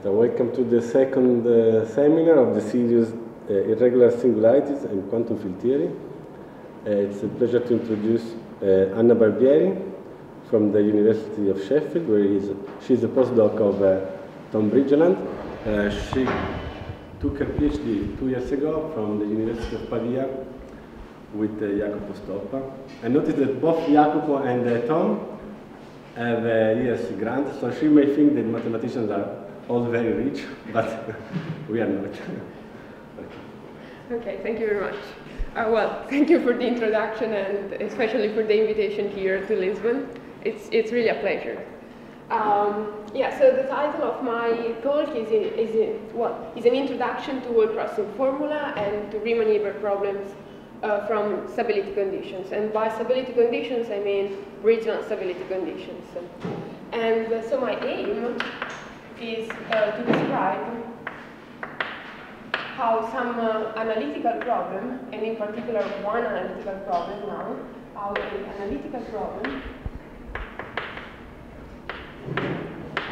welcome to the second uh, seminar of the series uh, Irregular Singularities and Quantum Field Theory. Uh, it's a pleasure to introduce uh, Anna Barbieri from the University of Sheffield, where is, she's a postdoc of uh, Tom Bridgeland. Uh, she took her PhD two years ago from the University of Pavia with Jacopo Stoppa. I noticed that both Jacopo and Tom have a year's grant, so she may think that mathematicians are all very rich, but we are not. Okay, thank you very much. Uh, well, thank you for the introduction and especially for the invitation here to Lisbon. It's, it's really a pleasure. Um, yeah, so the title of my talk is, in, is, in, well, is an introduction to wall crossing formula and to Riemann-Hilbert problems uh, from stability conditions. And by stability conditions, I mean Bridgeland stability conditions. And uh, so my aim is uh, to describe how some uh, analytical problem, and in particular one analytical problem now, how an analytical problem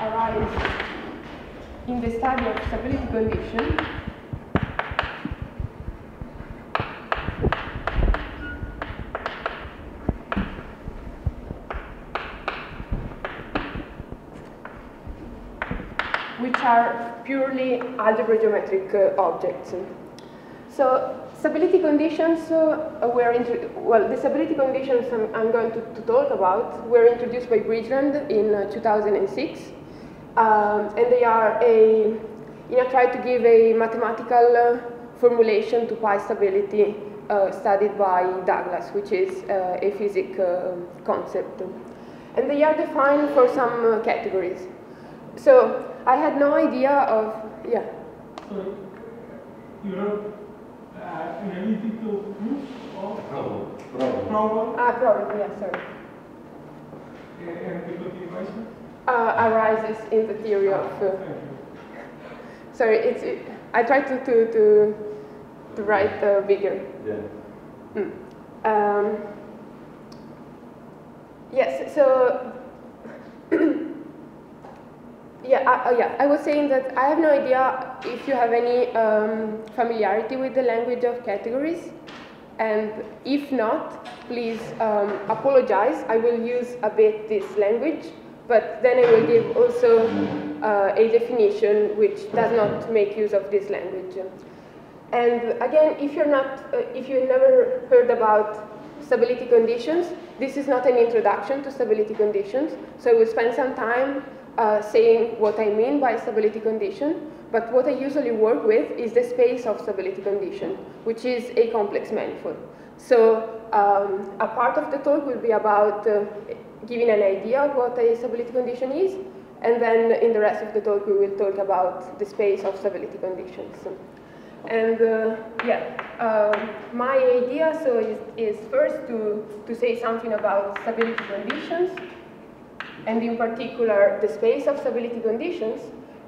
arises in the study of stability condition which are purely algebra geometric uh, objects. So stability conditions uh, were, well, the stability conditions I'm, I'm going to, to, talk about were introduced by Bridgeland in uh, 2006. Um, and they are a, you know, try to give a mathematical uh, formulation to pi stability uh, studied by Douglas, which is uh, a physics concept. And they are defined for some categories. So I had no idea of, yeah. So you wrote uh, analytical proof of Problem. Problem. problem Ah, problem, yeah, sorry. and the continuation? Uh, arises in the theory of, uh, sorry, it's, it, I tried to, to, to, to write uh, bigger. Yeah. Mm. Um, yes, so Yeah, I, uh, yeah, I was saying that I have no idea if you have any um, familiarity with the language of categories. And if not, please um, apologize. I will use a bit this language, but then I will give also uh, a definition which does not make use of this language. And again, if you're not, uh, if you never heard about stability conditions, this is not an introduction to stability conditions. So I will spend some time uh, saying what I mean by stability condition, but what I usually work with is the space of stability condition, which is a complex manifold. So um, a part of the talk will be about uh, giving an idea of what a stability condition is, and then in the rest of the talk we will talk about the space of stability conditions. And uh, yeah, um, my idea so is, is first to, to say something about stability conditions, and in particular the space of stability conditions.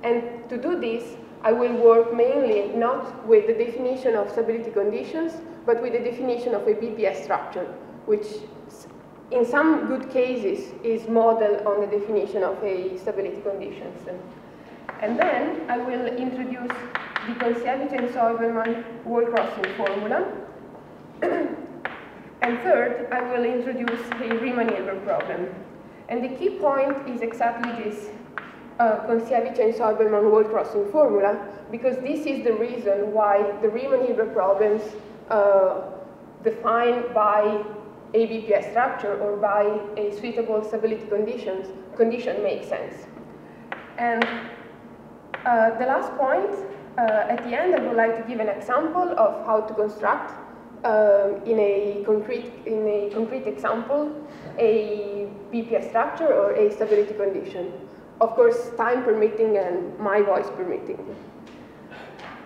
And to do this, I will work mainly not with the definition of stability conditions, but with the definition of a BPS structure, which in some good cases is modeled on the definition of a stability conditions. And then I will introduce the Soibelman wall crossing formula. and third, I will introduce a Riemann-Hilbert problem. And the key point is exactly this uh, Kontsevich and Soibelman wall crossing formula, because this is the reason why the Riemann-Hilbert problems uh, defined by a BPS structure or by a suitable stability conditions condition make sense. And uh, the last point, uh, at the end, I would like to give an example of how to construct um, in a concrete in a concrete example a BPS structure or a stability condition. Of course, time permitting and my voice permitting.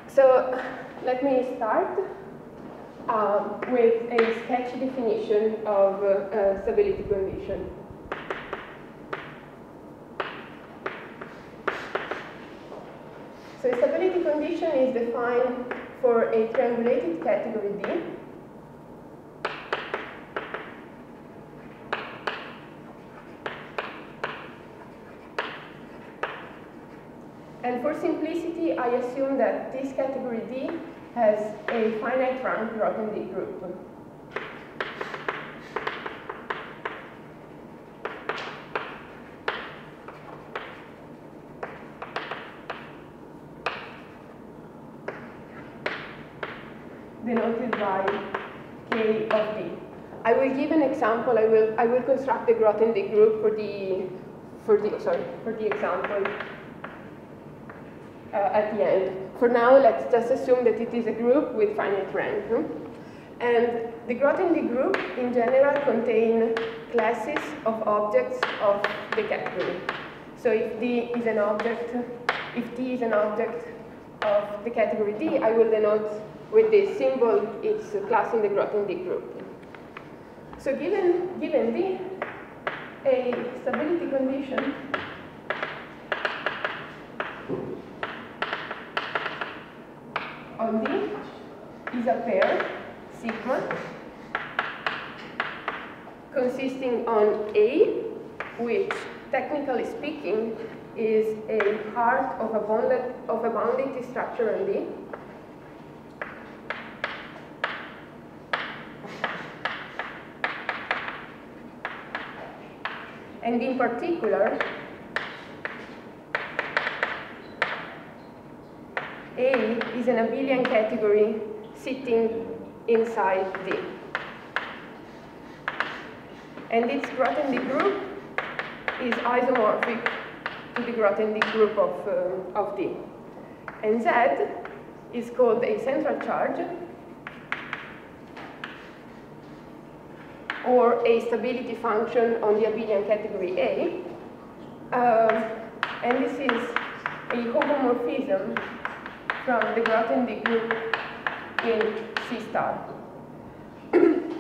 So let me start um, with a sketchy definition of uh, stability condition. So stability condition is defined for a triangulated category D And for simplicity, I assume that this category D has a finite rank Grothendieck group. denoted by K of D. I will give an example. I will I will construct the Grothendieck group for the for the sorry for the example uh, at the end. For now, let's just assume that it is a group with finite rank. Hmm? And the Grothendieck group in general contain classes of objects of the category. So if D is an object, if D is an object of the category D, I will denote with this symbol its class in the Grothendieck group. So given, given D, a stability condition on D is a pair, sigma, consisting on A, which technically speaking is a part of a bonded, of a bounded structure on D, and in particular, A is an abelian category sitting inside D. And its Grothendieck group is isomorphic to the Grothendieck group of, uh, of D. And Z is called a central charge or a stability function on the abelian category A. Um, and this is a homomorphism from the Grothendieck group in C star. and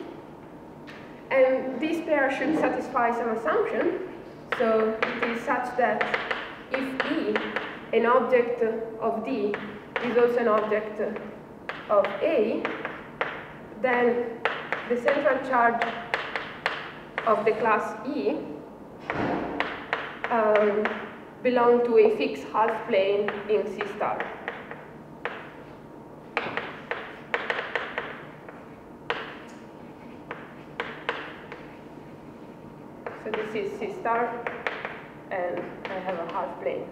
this pair should satisfy some assumption. So it is such that if E, an object of D, is also an object of A, then the central charge of the class E um, belong to a fixed half plane in C star. Is C star, and I have a half plane.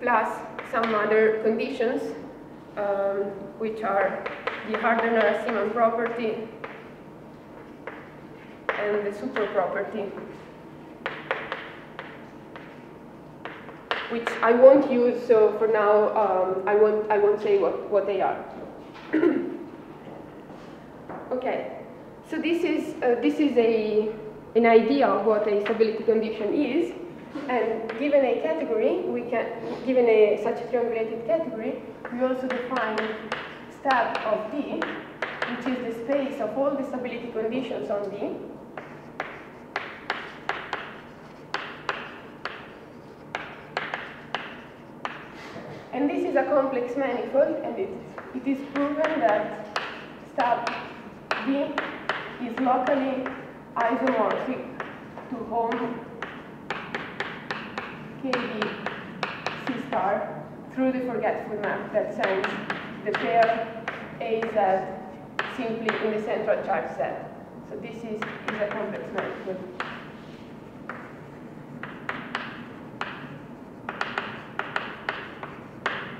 Plus some other conditions, um, which are the Harder-Narasimhan property and the support property, which I won't use, so for now um, I, won't, I won't say what, what they are. okay, so this is, uh, this is a, an idea of what a stability condition is, and given a category, we can, given a such a triangulated category, we also define stab of D, which is the space of all the stability conditions on D, And this is a complex manifold, and it, it is proven that stab D is locally isomorphic to home KB C star through the forgetful map that sends the pair AZ simply in the central charge set. So this is, is a complex map.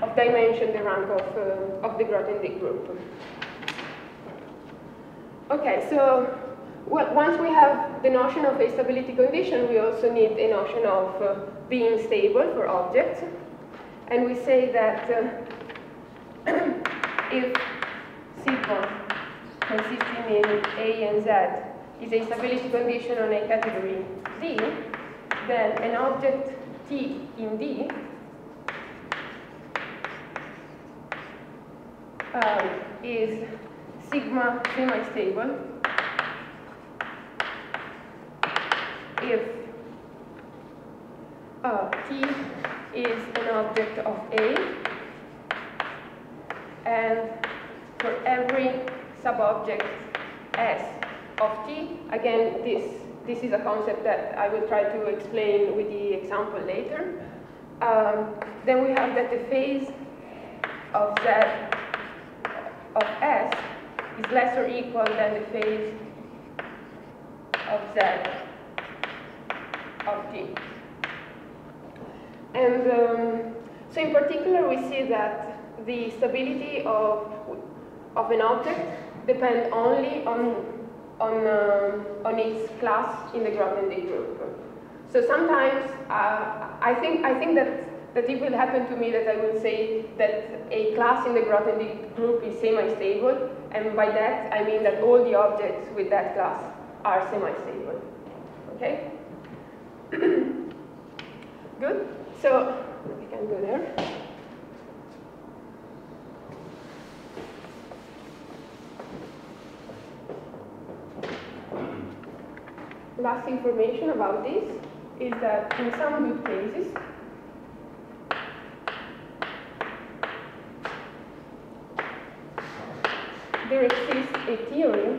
of dimension the rank of, uh, of the Grothendieck group. Okay, so well, once we have the notion of a stability condition, we also need a notion of uh, being stable for objects. And we say that uh, if sigma consisting in A and Z is a stability condition on a category D, then an object T in D um, is sigma semi-stable if uh, T is an object of A and for every subobject S of T, again this, this is a concept that I will try to explain with the example later, um, then we have that the phase of Z of S is less or equal than the phase of Z of T. And um, so in particular, we see that the stability of, of an object depends only on, on, um, on its class in the Grothendieck group. So sometimes uh, I, think, I think that, that it will happen to me that I will say that a class in the Grothendieck group is semi-stable, and by that I mean that all the objects with that class are semi-stable. Okay? Good? So we can go there. Last information about this is that in some good cases, there exists a theory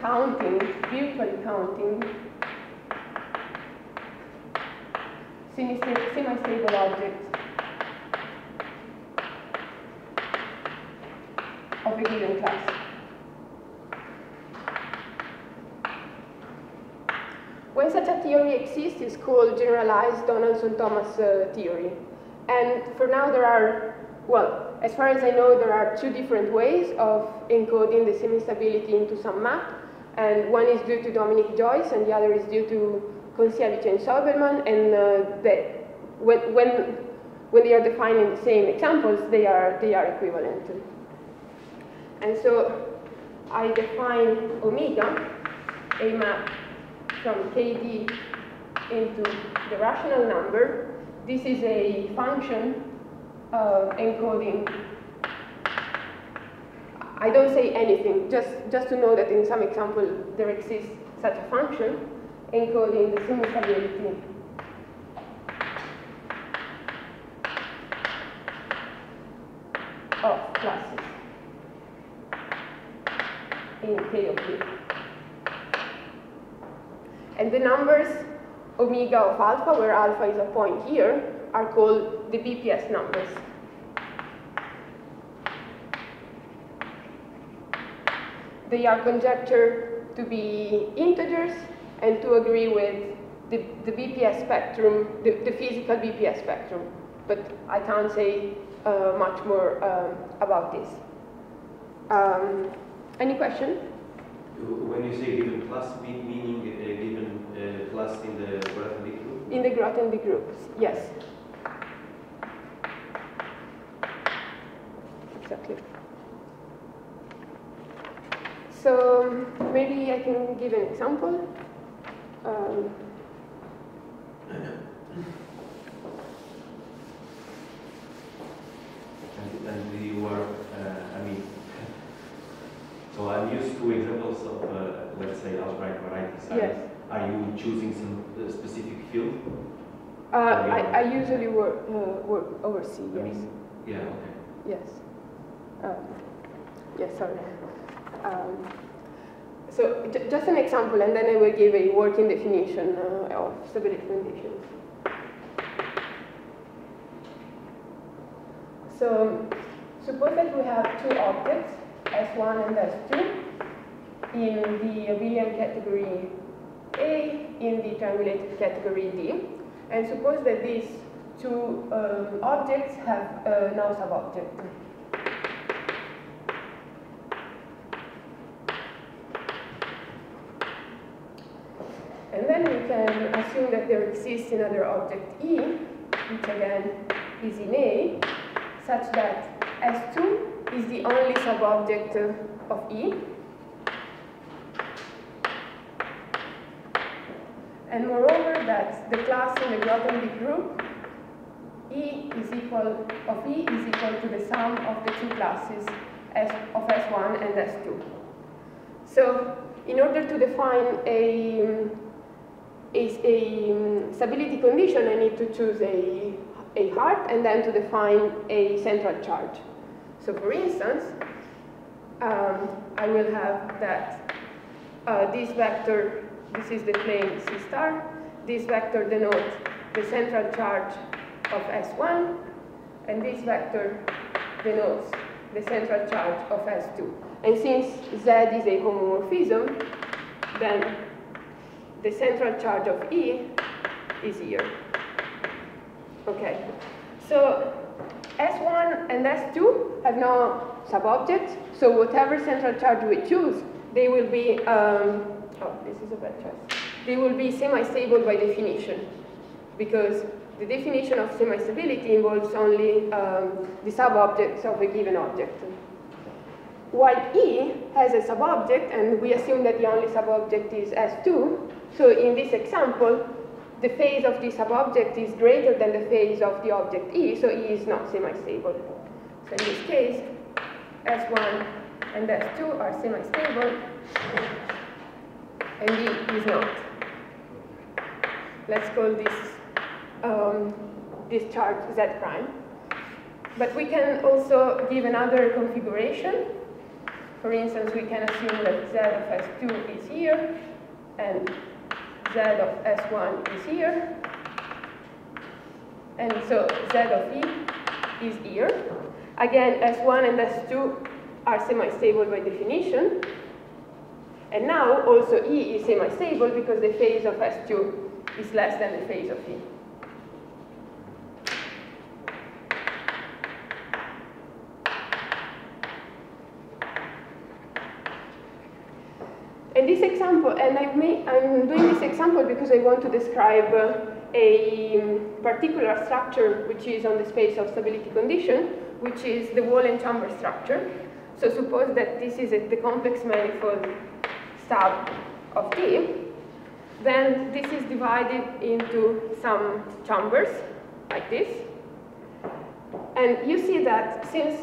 counting, virtually counting, semi-stable objects of a given class. When such a theory exists, it's called generalized Donaldson-Thomas uh, theory. And for now there are, well, as far as I know, there are two different ways of encoding the semi-stability into some map. And one is due to Dominic Joyce, and the other is due to Kontsevich and Soibelman. And uh, when, when, when they are defining the same examples, they are, they are equivalent. And so I define omega, a map from KD into the rational number. This is a function uh, encoding I don't say anything, just, just to know that in some example there exists such a function encoding the semi-stability of classes in K of B. And the numbers omega of alpha, where alpha is a point here, are called the BPS numbers. they are conjectured to be integers and to agree with the, the BPS spectrum, the, the, physical BPS spectrum. But I can't say uh, much more um, about this. Um, any question? When you say given class, meaning a given uh, class in the Grothendieck group? In the Grothendieck groups, yes. Exactly. So maybe I can give an example. Um, and, and you are, uh, I mean, so I'm used to examples of, uh, let's say, algebraic varieties. Yes. Are you choosing some uh, specific field? Uh, I, I usually work, uh, work over C, yes. I mean, yeah, okay. Yes. Um, yes, sorry. Um, so just an example, and then I will give a working definition uh, of stability conditions. So suppose that we have two objects, S1 and S2, in the abelian category A, in the triangulated category D, and suppose that these two um, objects have uh, no subobject. And then we can assume that there exists another object E, which again is in A, such that S2 is the only subobject of E. And moreover, that the class in the Grothendieck group E is equal of E is equal to the sum of the two classes S of S1 and S2. So in order to define a is a um, stability condition, I need to choose a, a heart and then to define a central charge. So for instance, um, I will have that uh, this vector, this is the plane C star, this vector denotes the central charge of S1, and this vector denotes the central charge of S2. And since Z is a homomorphism, then the central charge of E is here. Okay, so S1 and S2 have no subobjects, so whatever central charge we choose, they will be, um, oh, this is a bad choice. They will be semi-stable by definition, because the definition of semi-stability involves only um, the subobjects of a given object. While E has a subobject, and we assume that the only subobject is S2, so in this example, the phase of the subobject is greater than the phase of the object E, so E is not semi-stable. So in this case, S1 and S2 are semi-stable, and E is not. Let's call this um, this charge Z prime. But we can also give another configuration. For instance, we can assume that Z of S2 is here, and Z of S1 is here. And so Z of E is here. Again, S1 and S2 are semi-stable by definition. And now also E is semi-stable because the phase of S2 is less than the phase of E. And this example, and I am doing this example because I want to describe uh, a um, particular structure which is on the space of stability condition, which is the wall and chamber structure. So suppose that this is the complex manifold stab of T, then this is divided into some chambers, like this. And you see that since,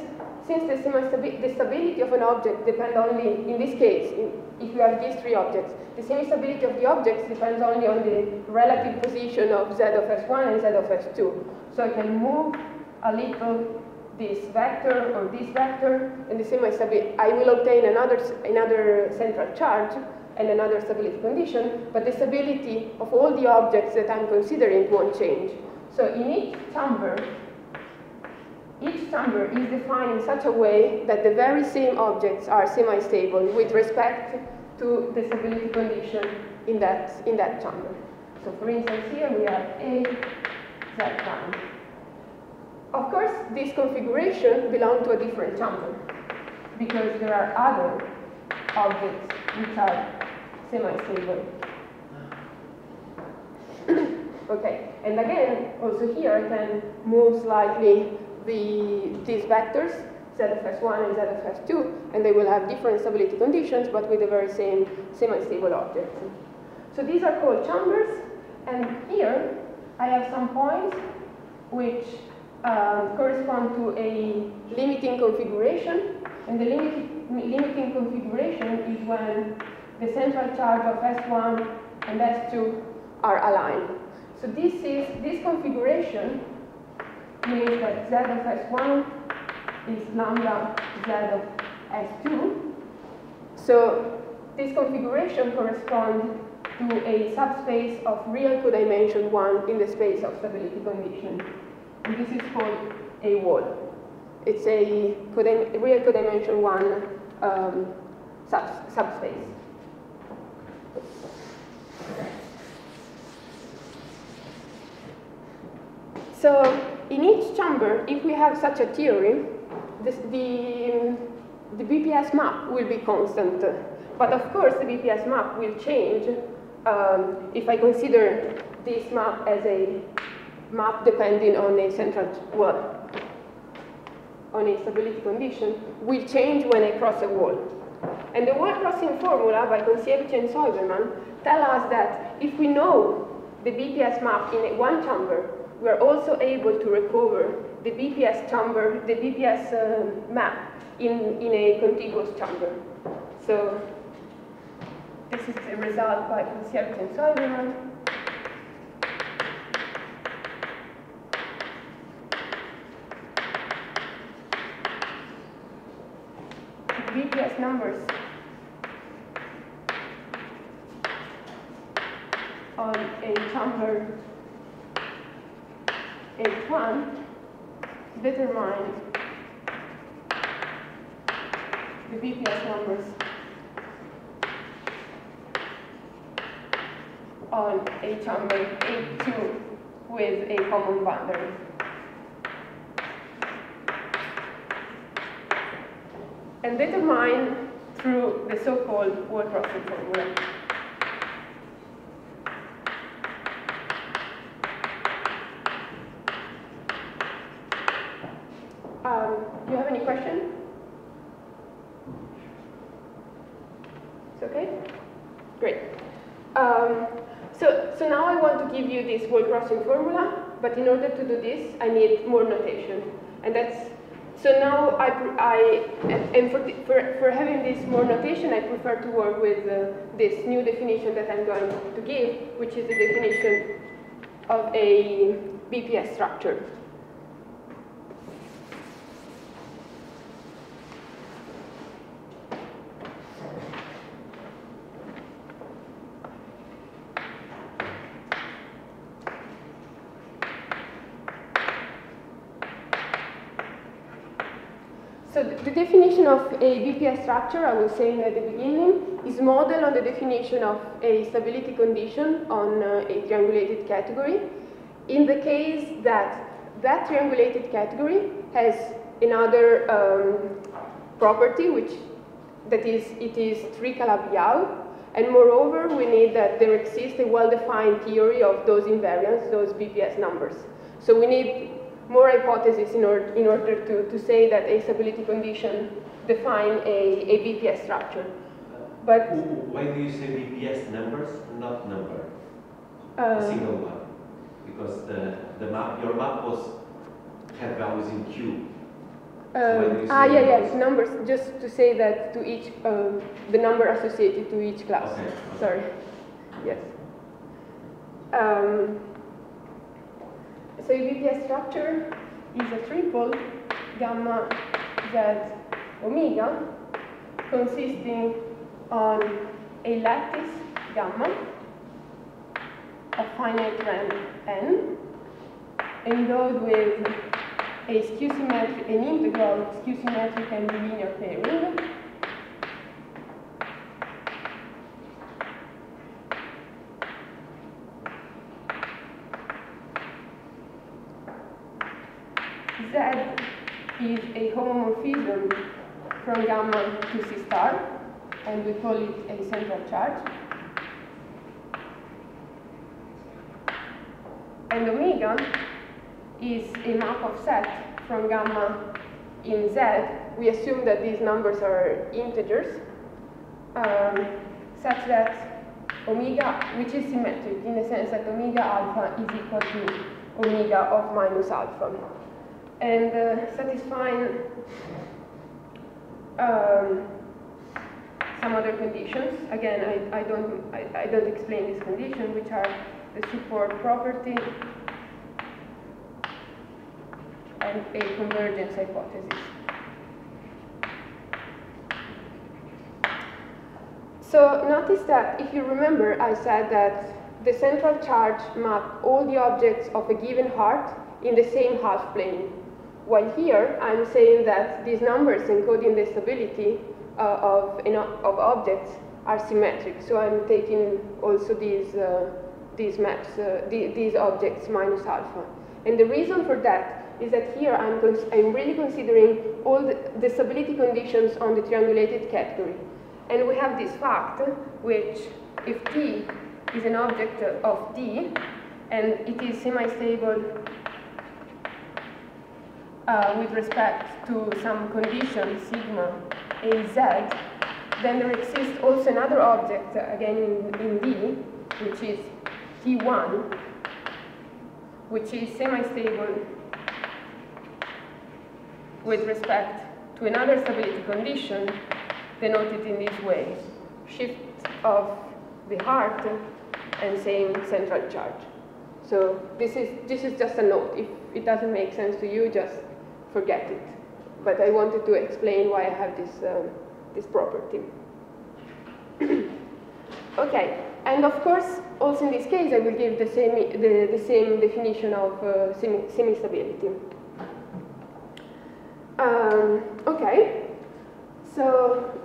since the, the stability of an object depends only, in this case, in, if you have these three objects, the semi-stability of the objects depends only on the relative position of Z of S1 and Z of S2. So I can move a little this vector or this vector, and the semi-stability, I will obtain another, another central charge and another stability condition, but the stability of all the objects that I'm considering won't change. So in each chamber, each chamber is defined in such a way that the very same objects are semi-stable with respect to the stability condition in that, in that chamber. So for instance, here we have A, Z prime. Of course, this configuration belongs to a different chamber because there are other objects which are semi-stable. okay, and again, also here I can move slightly the, these vectors, Z of S1 and Z of S2, and they will have different stability conditions, but with the very same semi-stable object. So these are called chambers, and here I have some points which um, correspond to a limiting configuration, and the limiting, limiting configuration is when the central charge of S1 and S2 are aligned. So this is this configuration means that Z of S1 is lambda Z of S2. So this configuration corresponds to a subspace of real codimension 1 in the space of stability condition. And this is called a wall. It's a real codimension 1 um, sub subspace. So in each chamber, if we have such a theory, the, the BPS map will be constant. But of course, the BPS map will change um, if I consider this map as a map depending on a central, well, on a stability condition, will change when I cross a wall. And the wall crossing formula by Kontsevich and Soibelman tell us that if we know the BPS map in one chamber, we are also able to recover the BPS chamber, the BPS uh, map in, in a contiguous chamber. So this is the result by Kontsevich and Soibelman. BPS numbers on a chamber H1 determine the BPS numbers on H number H2 with a common boundary. And determine through the so-called wall crossing formula. Um, do you have any question? It's okay? Great. Um, so, so now I want to give you formula, but in order to do this, I need more notation. And that's, so now I, I and for, for, for having this more notation, I prefer to work with uh, this new definition that I'm going to give, which is the definition of a BPS structure. So the, the definition of a BPS structure, I was saying at the beginning, is modeled on the definition of a stability condition on uh, a triangulated category. In the case that that triangulated category has another um, property, which that is, it is 3-Calabi-Yau, and moreover, we need that there exists a well-defined theory of those invariants, those BPS numbers. So we need more hypotheses in, or, in order to, to say that a stability condition define a, a BPS structure. But Why do you say BPS numbers, not number? A uh, single one? Because the, the map, your map was, had values in Q. um, ah, yeah, yes, numbers? numbers, just to say that to each, um, the number associated to each class. Okay. Sorry, yes. Um, so a BPS structure is a triple gamma z omega consisting on a lattice gamma of finite rank n endowed with a skew symmetric, an integral skew symmetric and linear pairing Z is a homomorphism from gamma to C star, and we call it a central charge. And omega is a map of set from gamma in Z. We assume that these numbers are integers, um, such that omega, which is symmetric in the sense that omega alpha is equal to omega of minus alpha and uh, satisfying um, some other conditions. Again, I, I, don't, I, I don't explain this condition, which are the support property and a convergence hypothesis. So notice that if you remember, I said that the central charge map all the objects of a given heart in the same half plane. While here, I'm saying that these numbers encoding the stability uh, of, of objects are symmetric. So I'm taking also these, uh, these maps, uh, the, these objects minus alpha. And the reason for that is that here I'm, I'm really considering all the, the stability conditions on the triangulated category. And we have this fact, which if T is an object of D, and it is semi-stable uh, with respect to some condition sigma az, then there exists also another object, uh, again in, in D, which is T1, which is semi-stable with respect to another stability condition denoted in this way, shift of the heart and same central charge. So this is, this is just a note. If it doesn't make sense to you, just forget it. But I wanted to explain why I have this, um, this property. okay, and of course, also in this case, I will give the same, the, the same definition of uh, semi, semi-stability. Um, okay, so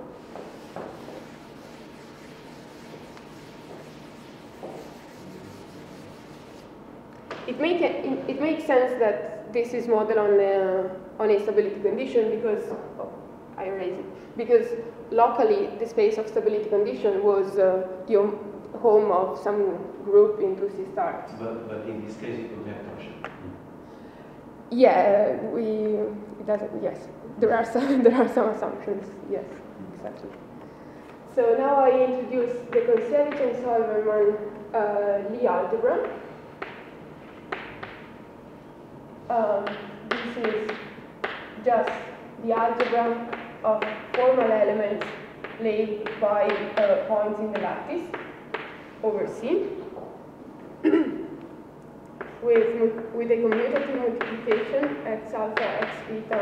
it, make it, it makes sense that this is modeled on a, on a stability condition because, oh, I erase it, because locally the space of stability condition was uh, the home of some group in 2C star. But, but in this case, it would have torsion. Yeah, we, it doesn't, yes, there are some, there are some assumptions, yes, exactly. So now I introduce the Kontsevich and Soibelman uh, Lie algebra. Um, this is just the algebra of formal elements laid by uh, points in the lattice over C with, with a commutative multiplication x alpha x beta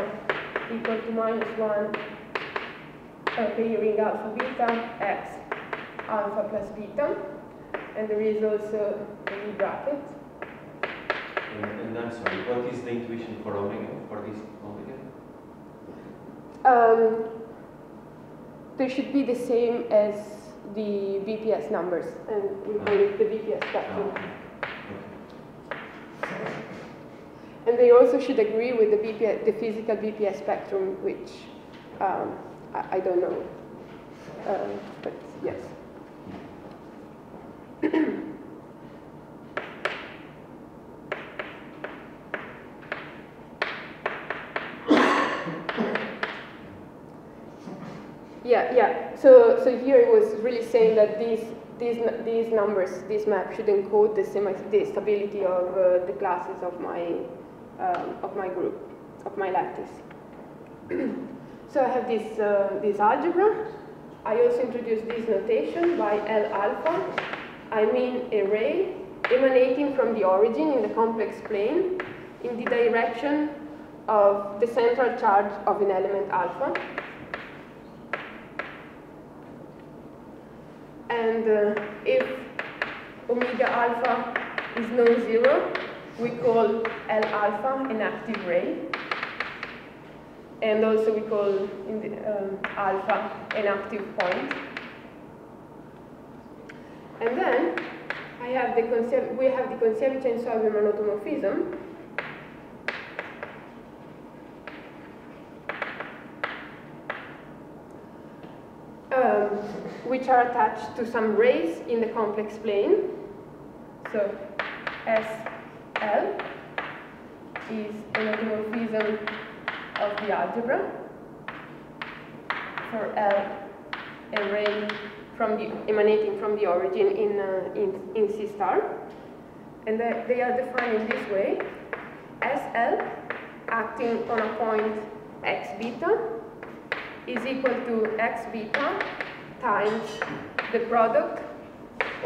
equal to minus 1 uh, pairing alpha beta x alpha plus beta. And there is also a bracket and, and, I'm sorry, what is the intuition for omega, for this omega? Um, they should be the same as the BPS numbers, and we call it the BPS spectrum. Oh. And they also should agree with the, BPS, the physical BPS spectrum, which um, I, I, don't know, uh, but yes. Yeah, yeah. So, so here it was really saying that these these these numbers, this map should encode the semi the stability of uh, the classes of my um, of my group of my lattice. so I have this uh, this algebra. I also introduced this notation by L alpha. I mean a ray emanating from the origin in the complex plane in the direction of the central charge of an element alpha And uh, if omega alpha is non-zero, we call L alpha an active ray. And also we call the, um, alpha an active point. And then I have the we have the Kontsevich and Soibelman automorphism, um, which are attached to some rays in the complex plane. So SL is an automorphism of the algebra. For L, a ray from the, emanating from the origin in, uh, in, in C star. And they, they are defined in this way. SL acting on a point x beta is equal to x beta times the product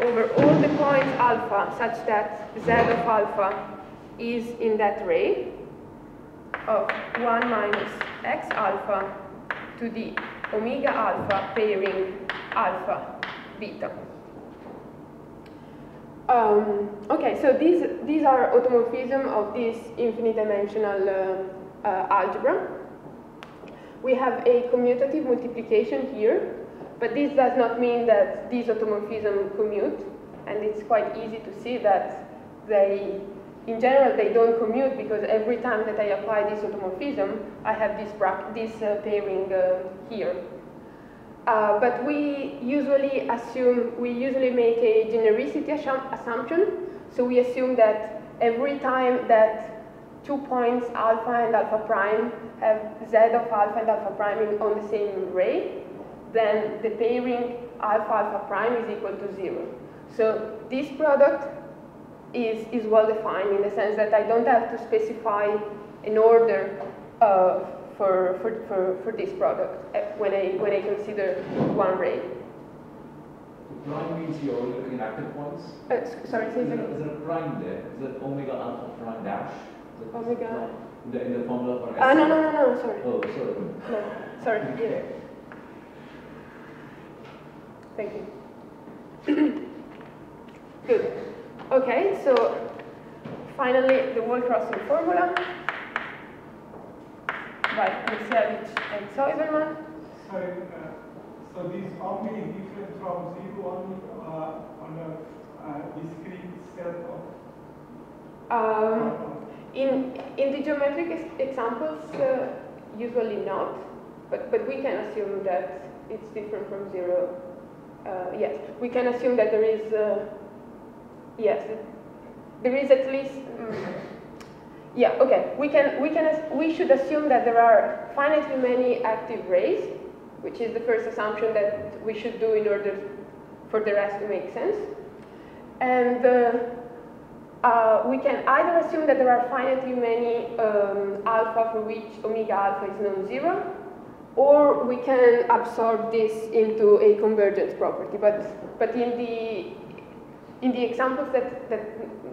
over all the points alpha such that z of alpha is in that ray of 1 minus x alpha to the omega alpha pairing alpha beta. Um, okay, so these, these are automorphism of this infinite dimensional uh, uh, algebra. We have a commutative multiplication here, but this does not mean that these automorphisms commute, and it's quite easy to see that they, in general, they don't commute because every time that I apply this automorphism, I have this, this uh, pairing uh, here. Uh, but we usually assume, we usually make a genericity assumption, so we assume that every time that two points alpha and alpha prime have z of alpha and alpha prime in, on the same ray, then the pairing alpha alpha prime is equal to zero. So this product is, is well defined in the sense that I don't have to specify an order uh, for, for, for, for this product uh, when I, when I consider one ray. Prime means you're looking at active points? Uh, sorry, say is, there, is there a prime there? Is that omega alpha prime dash? Omega. In the, in the formula for Ah, no, no, no, no, sorry. Oh, sorry. No, sorry, yeah. Thank you. Good. Okay, so finally the wall crossing formula by Kontsevich and Soibelman. Sorry, uh, so these only different from zero orbit uh, on a uh, discrete set of. Um, in, in the geometric ex- examples, uh, usually not, but, but we can assume that it's different from zero. Uh, yes, we can assume that there is, uh, yes, there is at least, mm, yeah, okay, we can, we can, we should assume that there are finitely many active rays, which is the first assumption that we should do in order for the rest to make sense. And uh, uh, we can either assume that there are finitely many um, alpha for which omega alpha is non-zero, or we can absorb this into a convergence property. But but in the in the examples that, that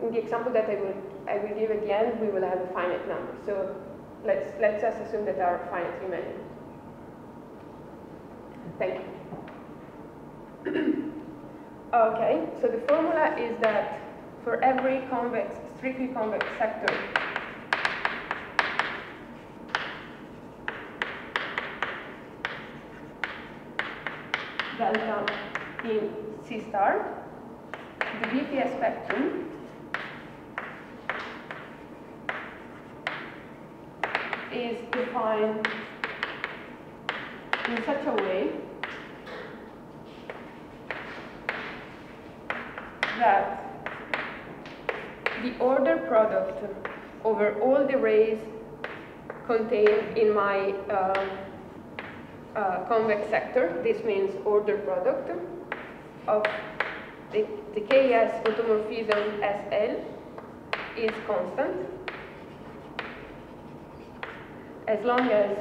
in the example that I will I will give at the end, we will have a finite number. So let's let's just assume that there are finitely many. Thank you. okay, so the formula is that for every convex, strictly convex sector, delta in C star, the BPS spectrum. Is defined in such a way that the order product over all the rays contained in my uh, uh, convex sector, this means order product of the, the KS automorphism SL is constant as long as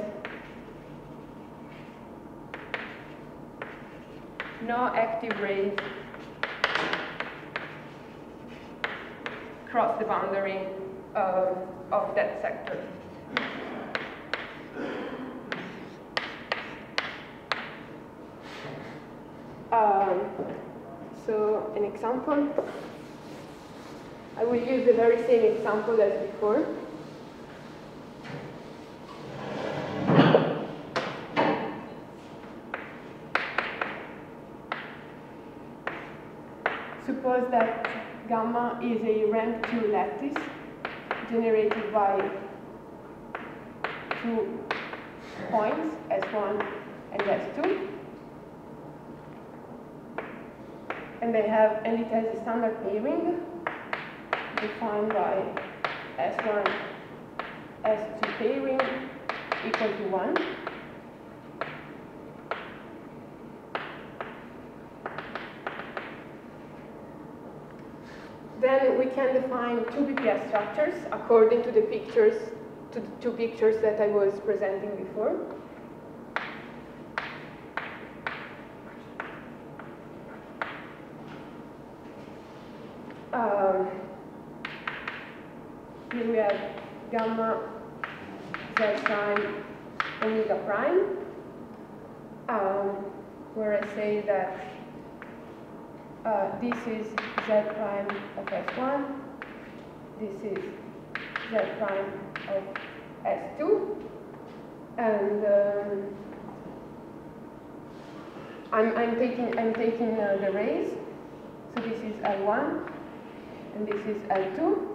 no active rays cross the boundary uh, of that sector. Um, so an example, I will use the very same example as before. Suppose that gamma is a rank 2 lattice generated by two points, S1 and S2. And they have, a standard pairing defined by S1, S2 pairing equal to 1. Then we can define two BPS structures according to the pictures, to the two pictures that I was presenting before. Um, here we have gamma z prime omega prime, um, where I say that uh, this is z prime of s1, this is z prime of s2, and um, I'm, I'm taking I'm taking uh, the rays. So this is L1 and this is L2.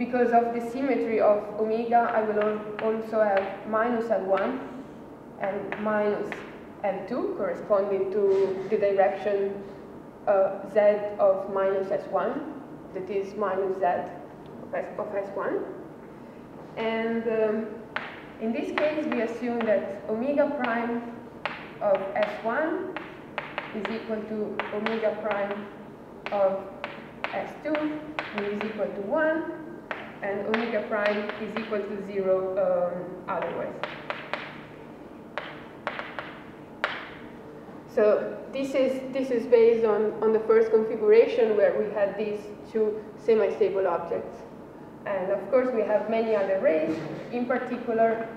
Because of the symmetry of omega, I will also have minus L1 and minus L2 corresponding to the direction uh, Z of minus S1, that is minus Z of, S of S1. And um, in this case, we assume that omega prime of S1 is equal to omega prime of S2 which is equal to 1, and omega prime is equal to 0 um, otherwise. So this is, this is based on, on the first configuration where we had these two semi-stable objects. And of course we have many other rays. In particular,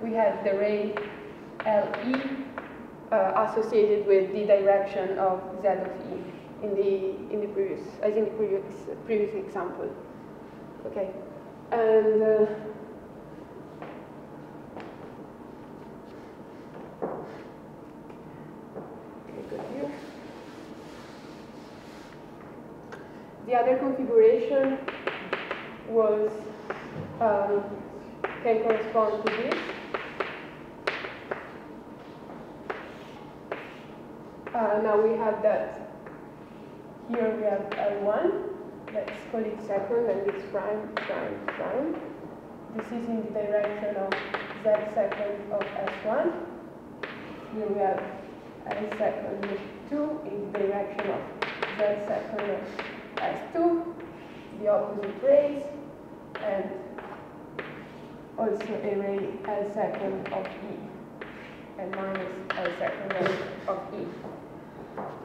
we have the ray LE uh, associated with the direction of Z of E in the in the previous as in the previous previous example. Okay, and. Uh, The other configuration was um, can correspond to this. Uh, now we have that here we have L1, let's call it second and it's prime, prime, prime. This is in the direction of Z second of S1. Here we have L second of 2 in the direction of Z second of S2, the opposite rays, and also a ray L second of E, and minus L second of E.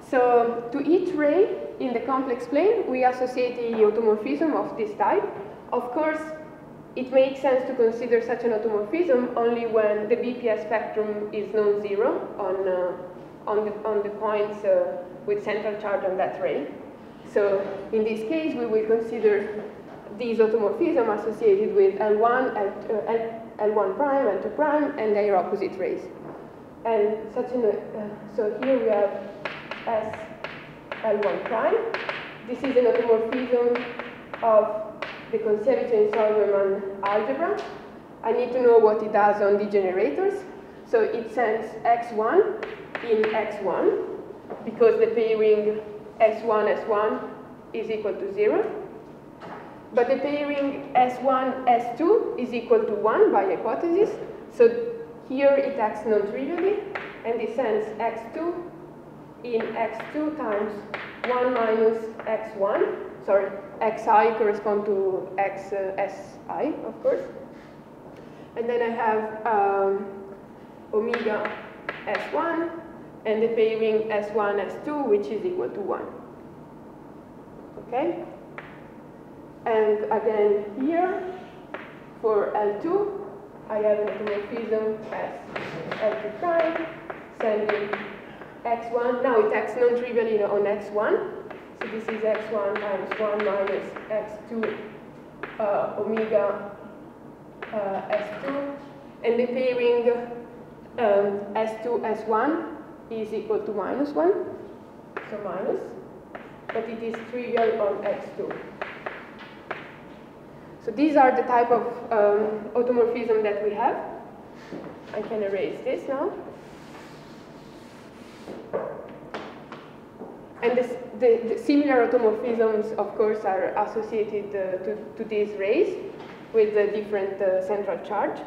So to each ray in the complex plane, we associate the automorphism of this type. Of course, it makes sense to consider such an automorphism only when the BPS spectrum is non-zero on, uh, on, the, on the points uh, with central charge on that ray. So in this case, we will consider these automorphism associated with L1, L, L, L1 prime, L2 prime, and their opposite rays. And such an, uh, so here we have S L1 prime. This is an automorphism of the Kontsevich-Soibelman algebra. I need to know what it does on the generators. So it sends x1 in x1 because the pairing S1, S1 is equal to 0. But the pairing S1, S2 is equal to 1 by hypothesis. So here it acts non-trivially, and it sends x2 in x2 times 1 minus x1. Sorry, xi correspond to x uh, si, of course. And then I have um, omega s1 and the pairing S1, S2, which is equal to 1. Okay? And again here, for L2, I have an automorphism as L2 prime, sending x1. Now it acts non-trivially on x1. So this is x1 times 1 minus x2 uh, omega uh, s2. And the pairing um, s2, s1 is equal to minus 1, so minus, but it is trivial on x2. So these are the type of um, automorphism that we have. I can erase this now. And this, the, the, similar automorphisms, of course, are associated uh, to, to, these rays with a different uh, central charge.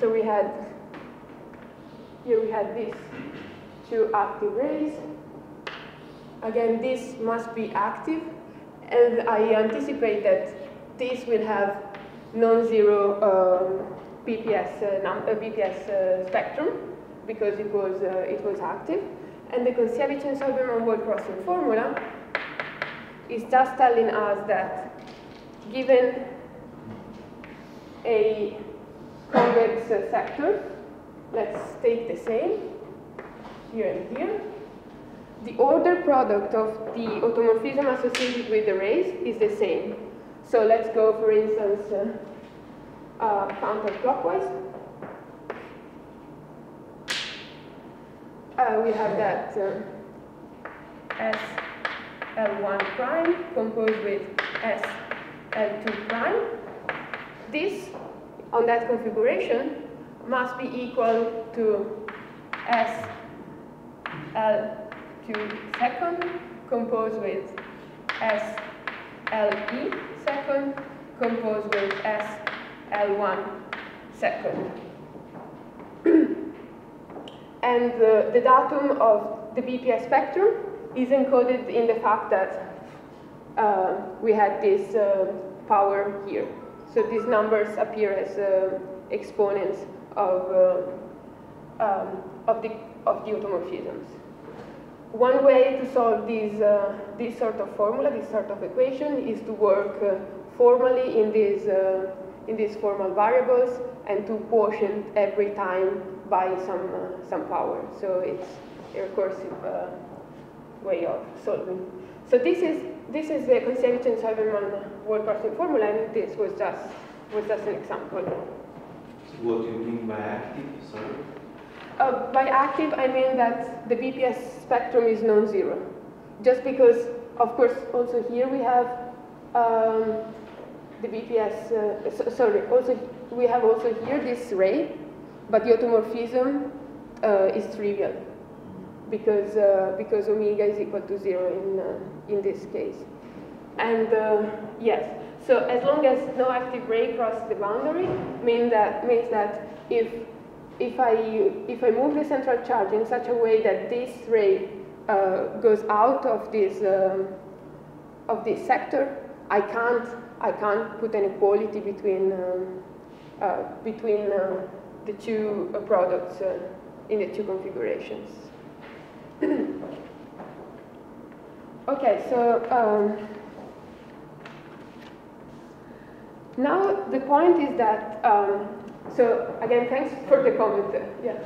So we had, here we had this two active rays. Again, this must be active, and I anticipate that this will have non-zero um, BPS, uh, uh, BPS uh, spectrum because it was, uh, it was active. And the Soibelman wall crossing formula is just telling us that given a convex sector, let's take the same, here and here. The order product of the automorphism associated with the rays is the same. So let's go, for instance, uh, uh, counterclockwise. Uh, we have that uh, S L1 prime composed with S L2 prime. This, on that configuration, must be equal to S L to second composed with S L second composed with S L1 second. and uh, the datum of the BPS spectrum is encoded in the fact that uh, we had this uh, power here. So these numbers appear as uh, exponents of, um, of, the, of the automorphisms. One way to solve these, uh, this sort of formula, this sort of equation, is to work uh, formally in these, uh, in these formal variables and to quotient every time by some, uh, some power. So it's a recursive uh, way of solving. So this is this is the Kontsevich-Soibelman wall crossing formula, and this was just was just an example. So what do you mean by active? Sorry. Uh, by active, I mean that the BPS spectrum is non-zero. Just because, of course, also here we have um, the BPS, uh, so, sorry, also we have also here this ray, but the automorphism uh, is trivial because, uh, because omega is equal to zero in, uh, in this case. And uh, yes, so as long as no active ray crosses the boundary, mean that, means that if if I, if I move the central charge in such a way that this ray uh, goes out of this, um, of this sector, I can't, I can't put an equality between, um, uh, between uh, the two uh, products uh, in the two configurations. okay, so um, now the point is that um, so again, thanks for the comment. Yeah. Uh,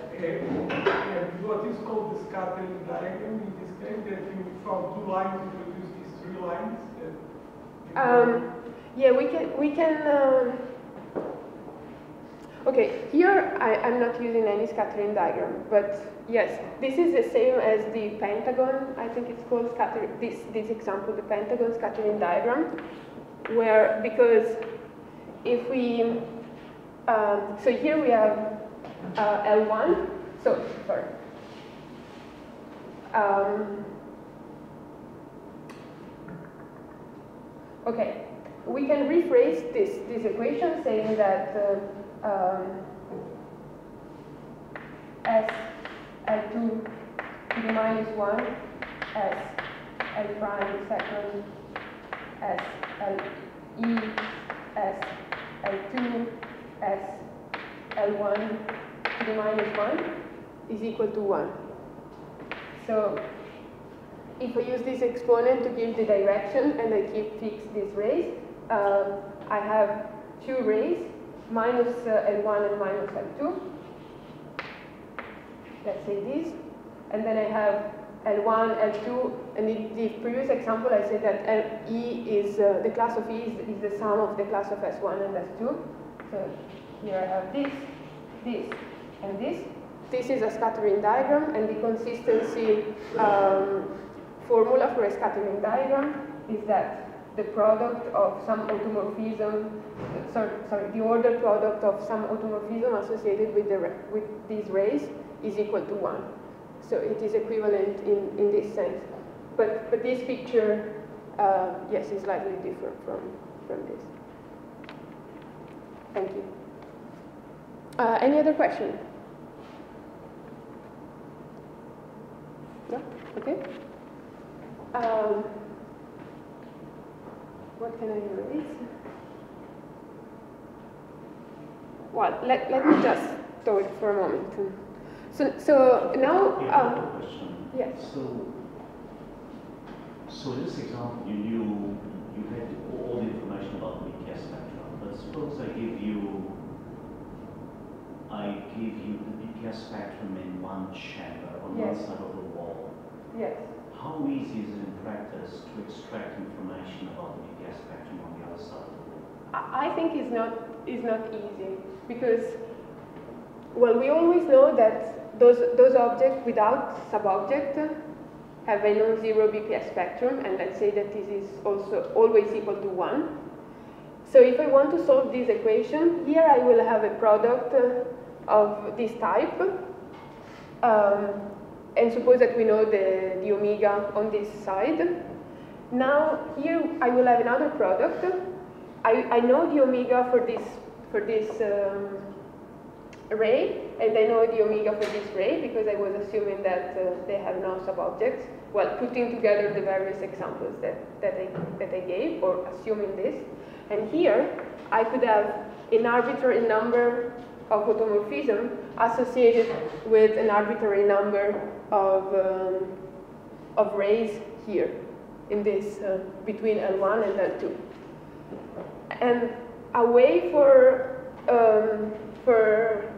what is called the scattering diagram in this case, that you from two lines you produce these three lines? Um, yeah, we can we can. Okay, here I, I'm not using any scattering diagram, but yes, this is the same as the pentagon. I think it's called scattering. This this example, the pentagon scattering diagram, where because if we um, so here we have uh, L1. So, sorry. Um, okay, we can rephrase this, this equation saying that uh, um, S L2 to the minus 1 S L prime second S L E S L2 S L1 to the minus 1 is equal to 1. So if I use this exponent to give the direction and I keep fixed these rays, uh, I have two rays, minus uh, L1 and minus L2. Let's say this. And then I have L1, L2, and in the previous example I said that L E is, uh, the class of E is, is the sum of the class of S1 and S2. So here I have this, this, and this. This is a scattering diagram, and the consistency um, formula for a scattering diagram is that the product of some automorphism, sorry, sorry, the order product of some automorphism associated with, the, with these rays is equal to 1. So it is equivalent in, in this sense. But, but this picture, uh, yes, is slightly different from, from this. Thank you. Uh, any other question? No? Okay. Um, what can I erase? Well, let, let me just throw it for a moment. So, so now, Yeah, um, question. yes. So, so this example, you knew, you had all the information about the BPS spectrum, but suppose I give you, I give you the BPS spectrum in one chamber, on one side of the wall. yes. How easy is it in practice to extract information about the BPS spectrum on the other side of the wall? I think it's not is not easy because well we always know that those those objects without subobject have a non-zero BPS spectrum and let's say that this is also always equal to one. So if I want to solve this equation, here I will have a product of this type. Um, and suppose that we know the, the omega on this side. Now here I will have another product. I, I know the omega for this for this um, ray, and I know the omega for this ray because I was assuming that uh, they have no subobjects. Well, putting together the various examples that, that, I, that I gave, or assuming this. And here I could have an arbitrary number automorphism associated with an arbitrary number of, um, of rays here in this uh, between L1 and L2. And a way for, um, for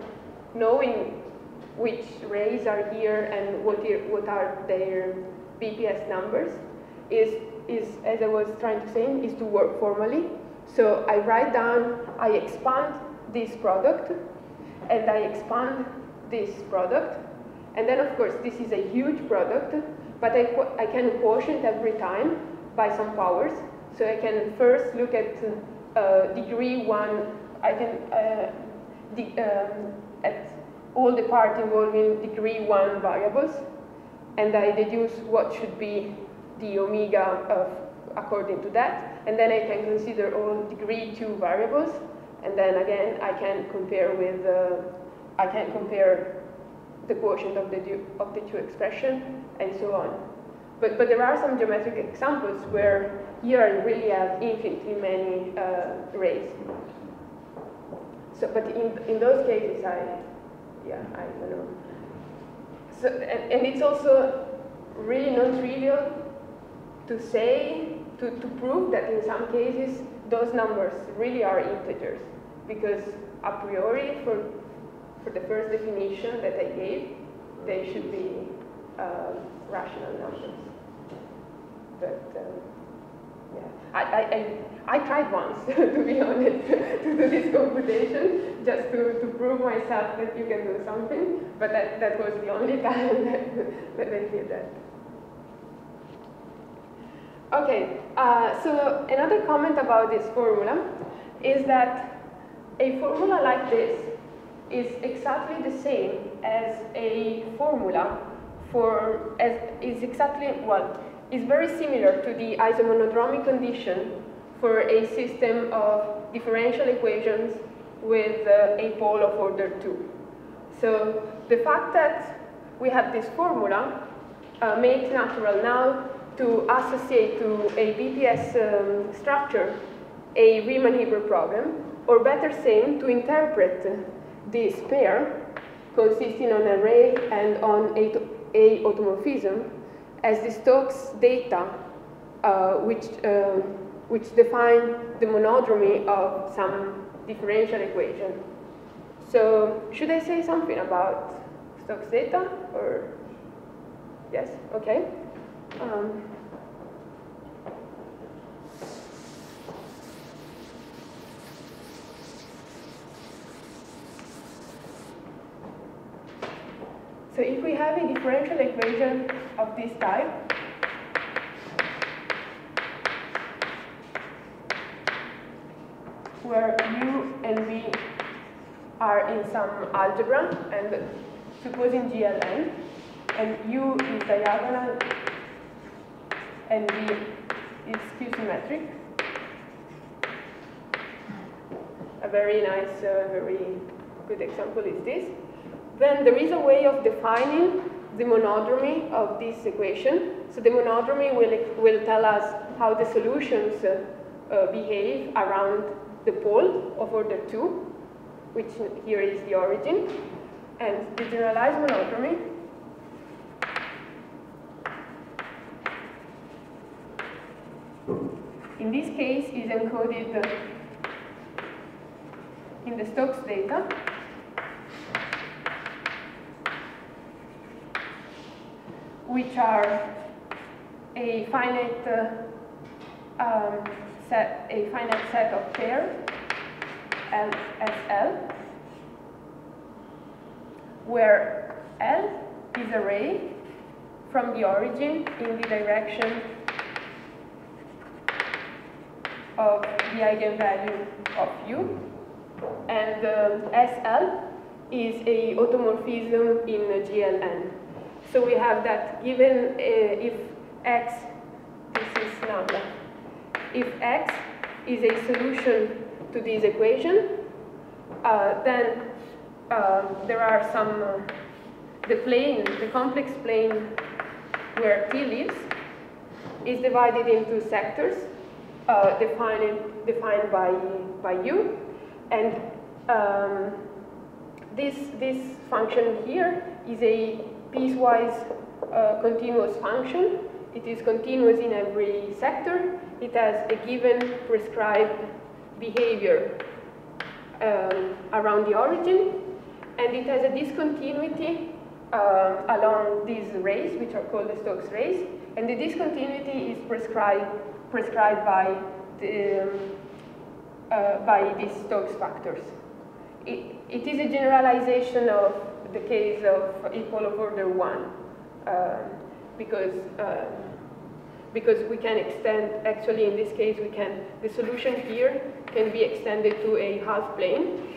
knowing which rays are here and what, what are their BPS numbers is, is, as I was trying to say, is to work formally. So I write down, I expand this product, and I expand this product. And then, of course, this is a huge product, but I, I can quotient every time by some powers. So I can first look at uh, degree one, I can, uh, um, at all the part involving degree one variables, and I deduce what should be the omega of according to that, and then I can consider all degree two variables, and then again I can compare with, uh, I can compare the quotient of the, of the two expression, and so on. But, but there are some geometric examples where here I really have infinitely many uh, rays. So, but in, in those cases, I, yeah, I don't know. So, and, and it's also really non-trivial to say, to, to prove that in some cases, those numbers really are integers. Because a priori, for, for the first definition that I gave, they should be uh, rational numbers. But, um, yeah, I, I, I, tried once, to be honest, to do this computation, just to, to prove myself that you can do something, but that, that was the only time that, that I did that. Okay, uh, so another comment about this formula is that a formula like this is exactly the same as a formula for, as is exactly, well, is very similar to the isomonodromy condition for a system of differential equations with uh, a pole of order 2. So the fact that we have this formula uh, makes natural now to associate to a BPS um, structure a Riemann-Hilbert problem, or better saying, to interpret this pair consisting on array and on a, a automorphism as the Stokes data, uh, which, uh, which define the monodromy of some differential equation. So should I say something about Stokes data, or yes, okay? Um, so if we have a differential equation of this type, where u and v are in some algebra, and supposing GLN, and u is diagonal and V is skew-symmetric. A very nice, uh, very good example is this. Then there is a way of defining the monodromy of this equation. So the monodromy will, will tell us how the solutions uh, uh, behave around the pole of order 2, which here is the origin. And the generalized monodromy in this case is encoded in the Stokes data. Which are a finite uh, um, set, a finite set of pairs, L, SL, where L is a ray from the origin in the direction of the eigenvalue of u. And um, SL is a automorphism in GLN. So we have that given uh, if x, this is lambda, if x is a solution to this equation, uh, then um, there are some, uh, the plane, the complex plane where t lives is divided into sectors uh, defined, defined by, by u. And um, this, this function here is a piecewise uh, continuous function. It is continuous in every sector. It has a given prescribed behavior um, around the origin, and it has a discontinuity uh, along these rays, which are called the Stokes rays, And the discontinuity is prescribed, prescribed by, the, um, uh, by these Stokes factors. It, it is a generalization of the case of equal of order 1 uh, because, uh, because we can extend, actually in this case we can, the solution here can be extended to a half plane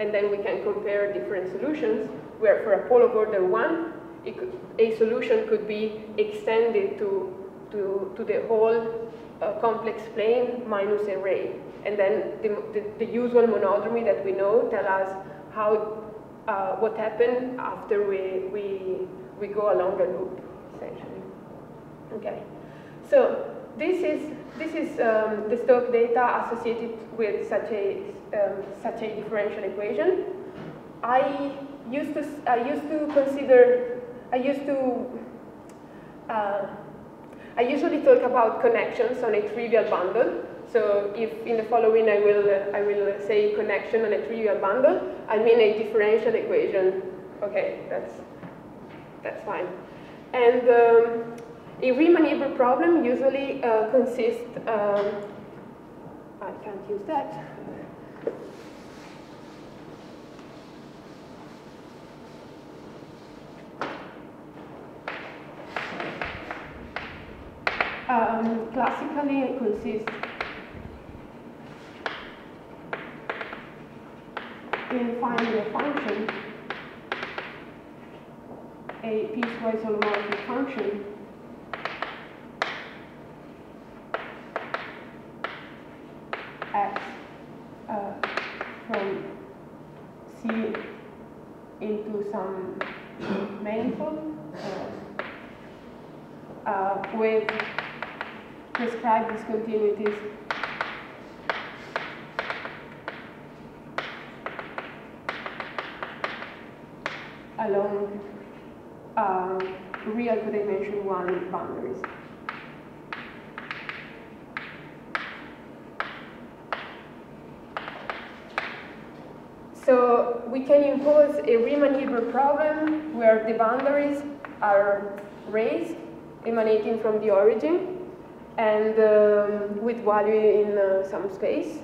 and then we can compare different solutions where for a pole of order 1 could, a solution could be extended to, to, to the whole uh, complex plane minus a ray. And then the, the, the, usual monodromy that we know tell us how, uh, what happened after we, we, we go along a loop, essentially. Okay, so this is, this is um, the Stokes data associated with such a, um, such a differential equation. I used to, I used to consider, I used to, uh, I usually talk about connections on a trivial bundle. So if in the following I will, uh, I will say connection on a trivial bundle, I mean a differential equation. Okay, that's, that's fine. And um, a Riemann-Hilbert problem usually uh, consists, um, I can't use that. Um, classically, it consists in finding a function, a piecewise holomorphic function, x uh, from C into some manifold uh, uh, with prescribed discontinuities uh, real dimension 1 boundaries. So we can impose a Riemann-Hilbert problem where the boundaries are rays emanating from the origin and um, with value in uh, some space.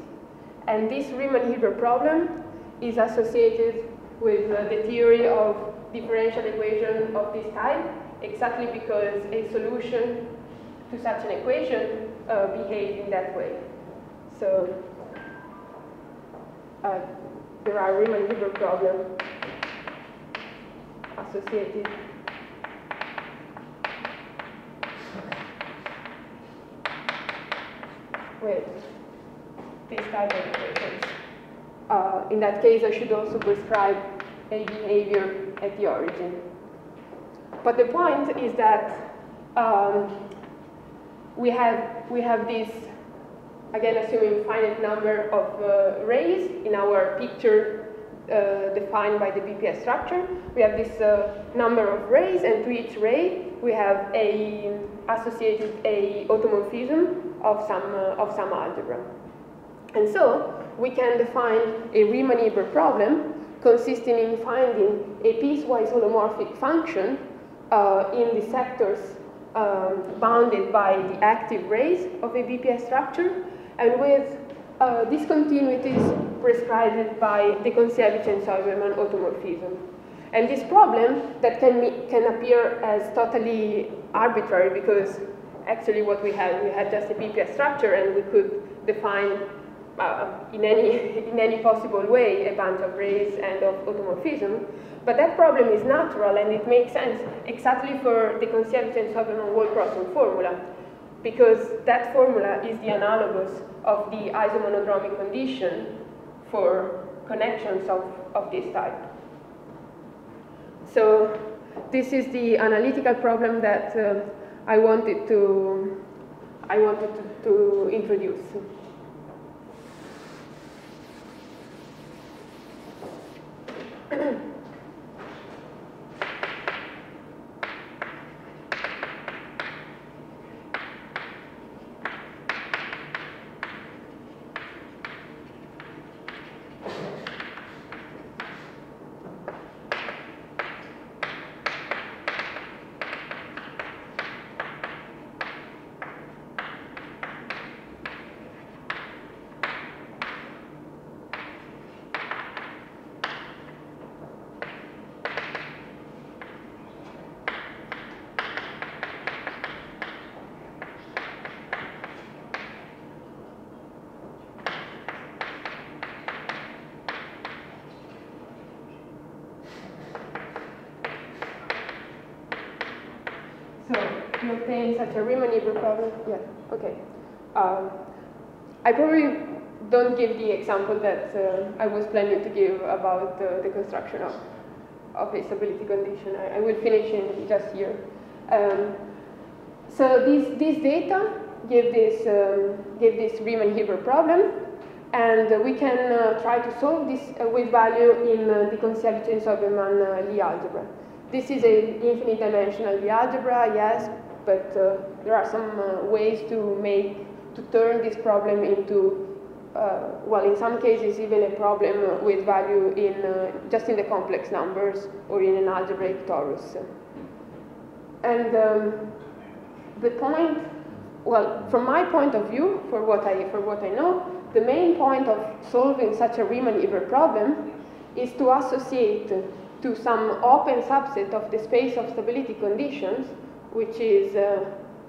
And this Riemann-Hilbert problem is associated with uh, the theory of differential equation of this type, exactly because a solution to such an equation uh, behaves in that way. So uh, there are Riemann-Hilbert problems associated with this type of equations. Uh, in that case, I should also prescribe a behavior at the origin. But the point is that um, we have we have this again assuming finite number of uh, rays in our picture uh, defined by the BPS structure. We have this uh, number of rays, and to each ray we have a associated a automorphism of some, uh, of some algebra. And so we can define a Riemann-Hilbert problem consisting in finding a piecewise holomorphic function uh, in the sectors um, bounded by the active rays of a BPS structure and with uh, discontinuities prescribed by the Kontsevich and Soibelman automorphism. And this problem that can, be, can appear as totally arbitrary because actually what we had, we had just a BPS structure and we could define uh, in, any, in any possible way a bunch of rays and of automorphism. But that problem is natural and it makes sense exactly for the Kontsevich and Soibelman wall crossing formula because that formula is the analogous of the isomonodromic condition for connections of, of this type. So this is the analytical problem that uh, I wanted to, I wanted to, to introduce. Mm-hmm. to obtain such a Riemann-Hilbert problem. Yeah, okay. Um, I probably don't give the example that uh, I was planning to give about uh, the construction of, of a stability condition. I, I will finish in just here. Um, so this data give this, um, give this Riemann-Hilbert problem, and uh, we can uh, try to solve this uh, with value in uh, the Kontsevich-Soibelman Lie algebra. This is an infinite dimensional Lie algebra, yes, but there are some ways to make, to turn this problem into uh, well, in some cases, even a problem with value in uh, just in the complex numbers or in an algebraic torus. And um, the point, well, from my point of view, for what I for what I know, the main point of solving such a Riemann-Hilbert problem is to associate to some open subset of the space of stability conditions, which is uh,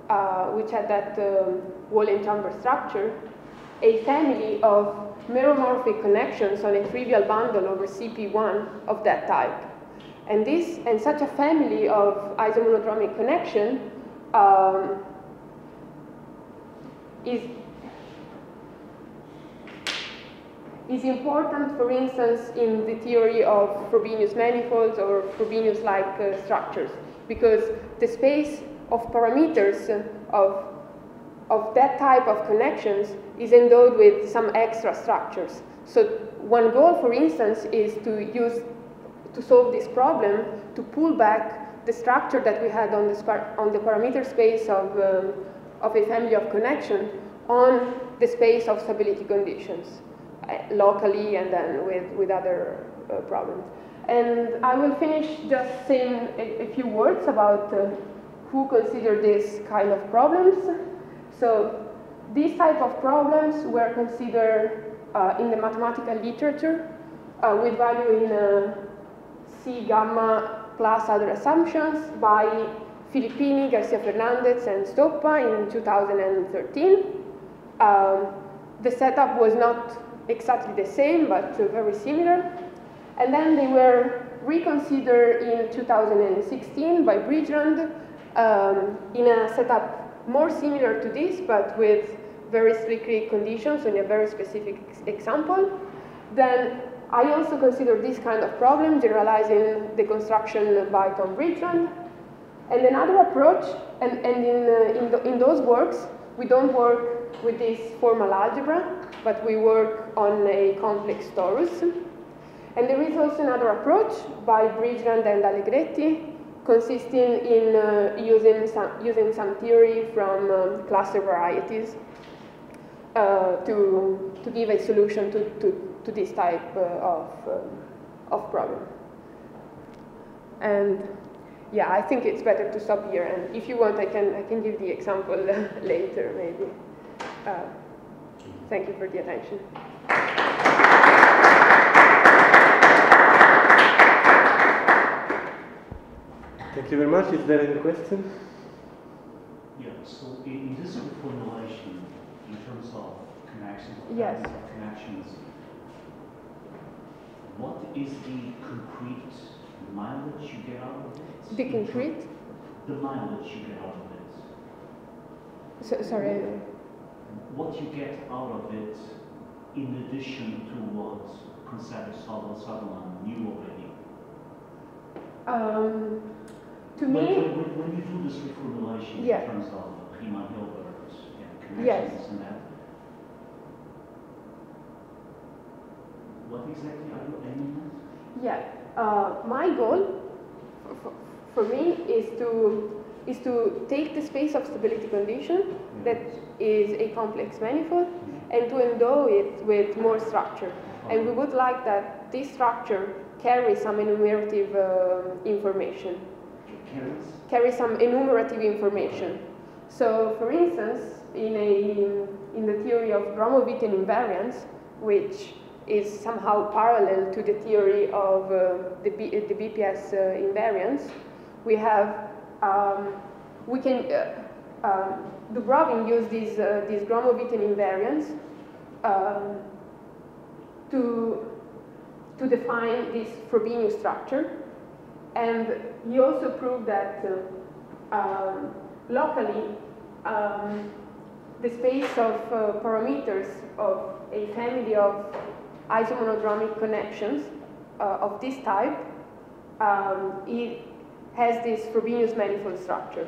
uh, which had that um, Wallen-Chamber structure, a family of meromorphic connections on a trivial bundle over CP1 of that type. And this and such a family of isomonodromic connection um, is is important, for instance, in the theory of Frobenius manifolds or Frobenius-like uh, structures, because the space of parameters of, of that type of connections is endowed with some extra structures. So one goal, for instance, is to use, to solve this problem, to pull back the structure that we had on the, on the parameter space of, um, of a family of connection on the space of stability conditions, uh, locally and then with, with other uh, problems. And I will finish just saying a, a few words about uh, who consider this kind of problems. So these type of problems were considered uh, in the mathematical literature uh, with value in uh, C gamma plus other assumptions by Filippini, Garcia Fernandez, and Stoppa in 2013. Um, the setup was not exactly the same, but very similar. And then they were reconsidered in 2016 by Bridgeland um, in a setup more similar to this, but with very strictly conditions in a very specific example, then I also consider this kind of problem generalizing the construction by Tom Bridgeland. And another approach, and, and in, uh, in, the, in those works, we don't work with this formal algebra, but we work on a complex torus. And there is also another approach by Bridgeland and Allegretti, consisting in uh, using, some, using some theory from um, cluster varieties uh, to, to give a solution to, to, to this type uh, of, um, of problem. And yeah, I think it's better to stop here. And if you want, I can, I can give the example later, maybe. Uh, thank you for the attention. Thank you very much. Is there any question? Yeah, so in, in this formulation, in terms of connections, yes. of connections, what is the concrete mileage you get out of it? The concrete? The mileage you get out of it. So, sorry. What you get out of it in addition to what Kontsevich-Soibelman knew already? Um, to when, me, when, when, you do this reformulation yeah. in terms of Riemann Hilbert and connections yes. and that, what exactly are you aiming at? Yeah, uh, my goal for, for, me is to is to take the space of stability condition that is a complex manifold and to endow it with more structure. And we would like that this structure carries some enumerative uh, information. Carries? Carry some enumerative information. So, for instance, in, a, in the theory of Gromov-Witten invariants, which is somehow parallel to the theory of uh, the, B, the BPS uh, invariance, we have, um, we can, uh, um, Dubrovin used this, uh, this Gromov-Witten invariants um, to, to define this Frobenius structure. And he also proved that uh, um, locally, um, the space of uh, parameters of a family of isomonodromic connections uh, of this type, um, it has this Frobenius manifold structure.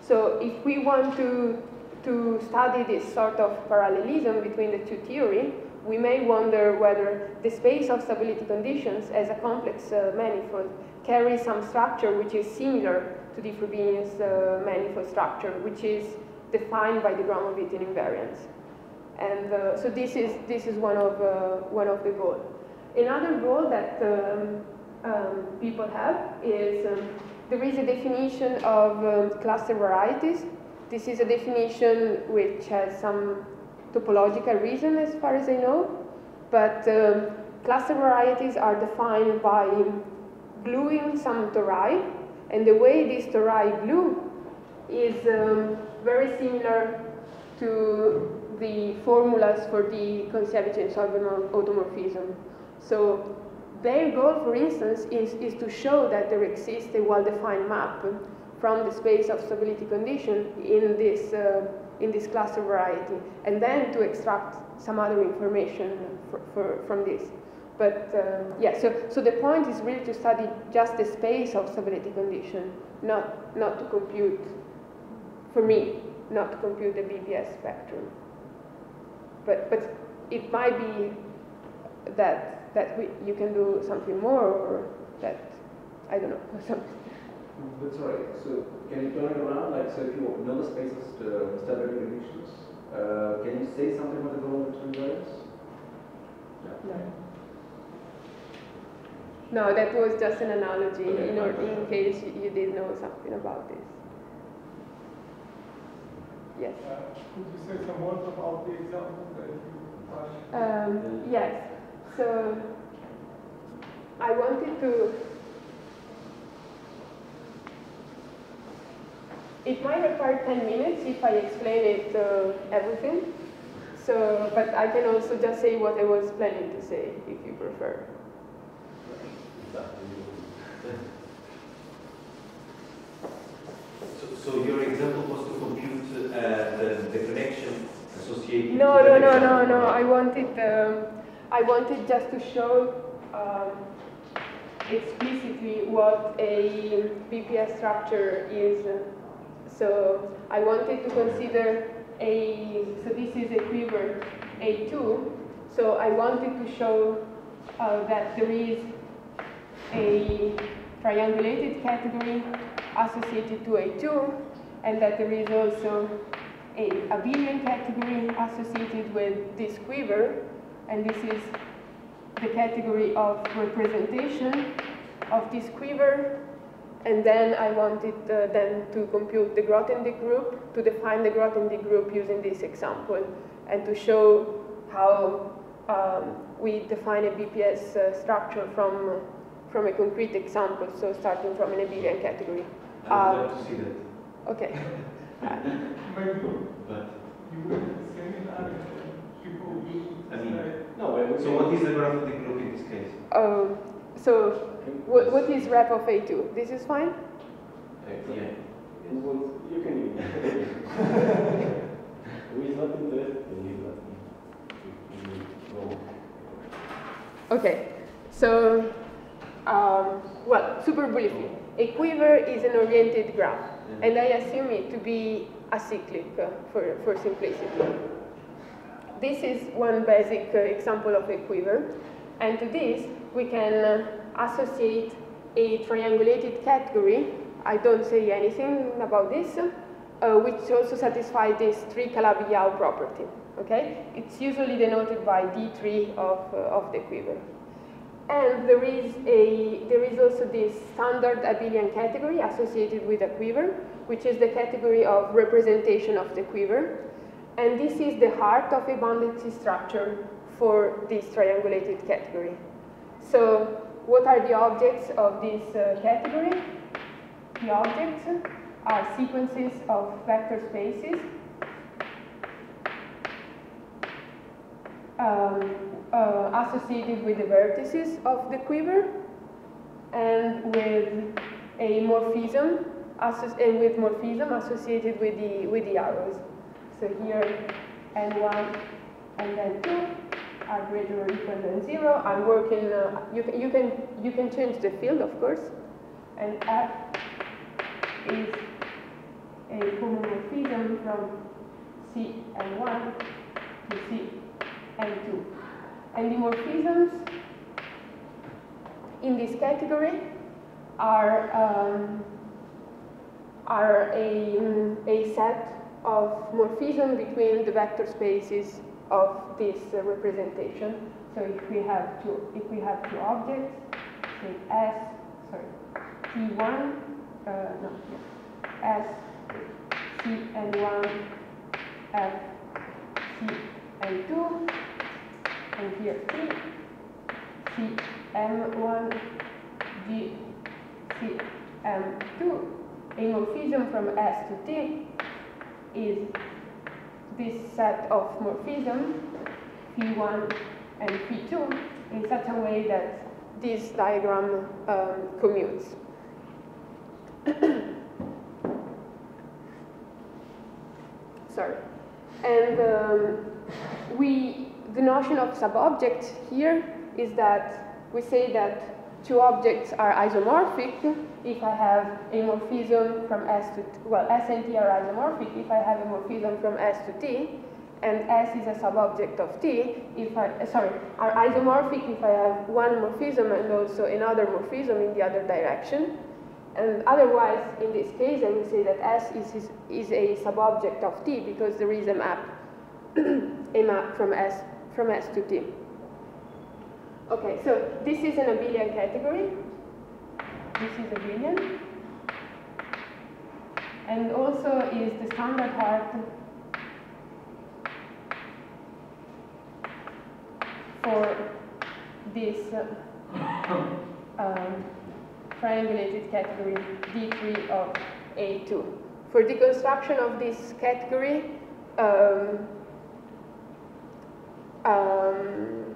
So if we want to, to study this sort of parallelism between the two theories, we may wonder whether the space of stability conditions as a complex uh, manifold carries some structure which is similar to the Frobenius uh, manifold structure, which is defined by the Gromov-Witten invariants. And uh, so this is, this is one, of, uh, one of the goals. Another goal that um, um, people have is um, there is a definition of um, cluster varieties. This is a definition which has some topological reason as far as I know, but um, cluster varieties are defined by gluing some tori, and the way this tori glue is um, very similar to the formulas for the Kontsevich-Soibelman automorphism. So their goal, for instance, is, is to show that there exists a well-defined map from the space of stability condition in this, uh, in this cluster variety, and then to extract some other information for, for, from this. But uh, yeah, so, so the point is really to study just the space of stability condition, not, not to compute, for me, not to compute the BPS spectrum. But, but it might be that, that we, you can do something more or that, I don't know, something. But sorry, so can you turn it around? Like, so if you know the spaces to stability conditions, uh, can you say something about the goal between those? No. No, that was just an analogy Okay, in, or, in case you, you did know something about this. Yes. Uh, Could you say some words about the example that you Um, yes. So I wanted to. It might require 10 minutes if I explain it uh, everything. So, but I can also just say what I was planning to say if you prefer. So, so your example was to compute uh, the, the connection associated No, no, no, no, no. I wanted, um, I wanted just to show um, explicitly what a BPS structure is. So I wanted to consider a, so this is a quiver A2. So I wanted to show uh, that there is a triangulated category associated to A2 and that there is also a abelian category associated with this quiver. And this is the category of representation of this quiver. And then I wanted uh, then to compute the Grothendieck group, to define the Grothendieck group using this example and to show how um, we define a BPS uh, structure from, from a concrete example, so starting from an abelian category. I would Uh, like to see that. Okay. maybe But, you will seminar and people will I mean, No, we- we so what is the Grothendieck group in this case? Um, so what, what is rep of A2? This is fine? Uh, yeah. Well, You can leave. Who is not interested, leave that. Okay, so, um, well, super briefly. A quiver is an oriented graph, and I assume it to be acyclic uh, for, for simplicity. This is one basic uh, example of a quiver, and to this we can uh, associate a triangulated category. I don't say anything about this, uh, which also satisfies this three Calabi-Yau property. Okay, it's usually denoted by D3 of, uh, of the quiver. And there is, a, there is also this standard abelian category associated with a quiver, which is the category of representation of the quiver. And this is the heart of a bounded structure for this triangulated category. So what are the objects of this uh, category? The objects are sequences of vector spaces um, uh, associated with the vertices of the quiver and with a morphism and with morphism associated with the, with the arrows. So here, n1 and n2 are greater or equal than zero. I'm working, uh, you, can, you, can, you can change the field, of course. And F is a homomorphism from C and 1 to C and 2. And the morphisms in this category are, um, are a, a set of morphism between the vector spaces of this uh, representation. So if we have two, if we have two objects, say S, sorry, T1, uh, no, S, C and 1, F, C and 2, and here C, C, M1, G, C, M2, a morphism from S to T is this set of morphism, P1 and P2, in such a way that this diagram um, commutes. Sorry. And um, we, the notion of subobject here is that we say that two objects are isomorphic if I have a morphism from S to, t, well, S and T are isomorphic if I have a morphism from S to T, and S is a subobject of T, if I, uh, sorry, are isomorphic if I have one morphism and also another morphism in the other direction. And otherwise, in this case, I will say that S is, is, is a subobject of T because there is a map, a map from S, from S to T. Okay, so this is an abelian category. This is abelian. And also is the standard heart for this uh, um, triangulated category D3 of A2. For the construction of this category, um, um,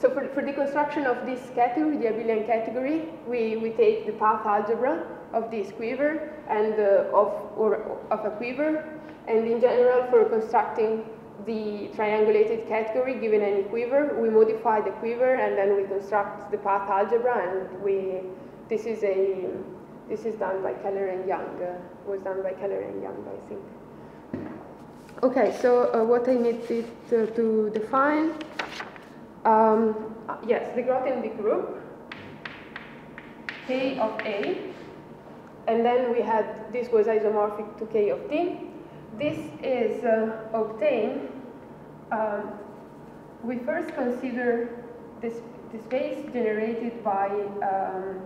so for, for the construction of this category, the abelian category, we, we take the path algebra of this quiver and uh, of, or, of a quiver, and in general for constructing the triangulated category given any quiver, we modify the quiver and then we construct the path algebra and we, this is a, this is done by Keller and Yang, uh, was done by Keller and Yang, I think. Okay, so uh, what I needed to, to define um, yes, the Grothendieck group, K of A, and then we had, this was isomorphic to K of T. This is uh, obtained, um, we first consider this, the space generated by um,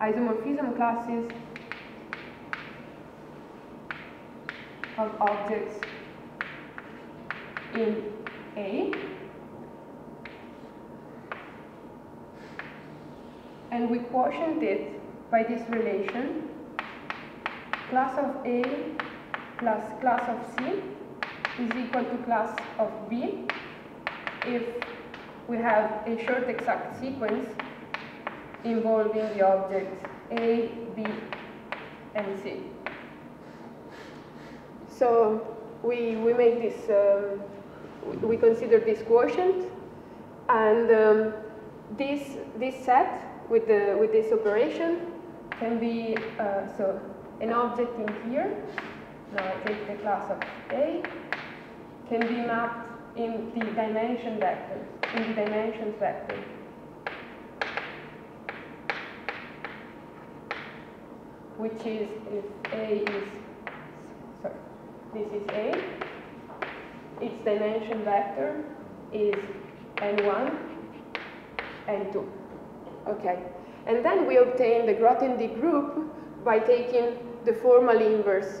isomorphism classes of objects in A. and we quotient it by this relation class of A plus class of C is equal to class of B if we have a short exact sequence involving the objects A, B, and C. So we, we make this, um, we consider this quotient. And um, this, this set with, the, with this operation can be, uh, so an object in here, now I take the class of A, can be mapped in the dimension vector, in the dimensions vector. Which is if A is, sorry, this is A, its dimension vector is n1, n2. Okay, and then we obtain the Grothendieck group by taking the formal inverse.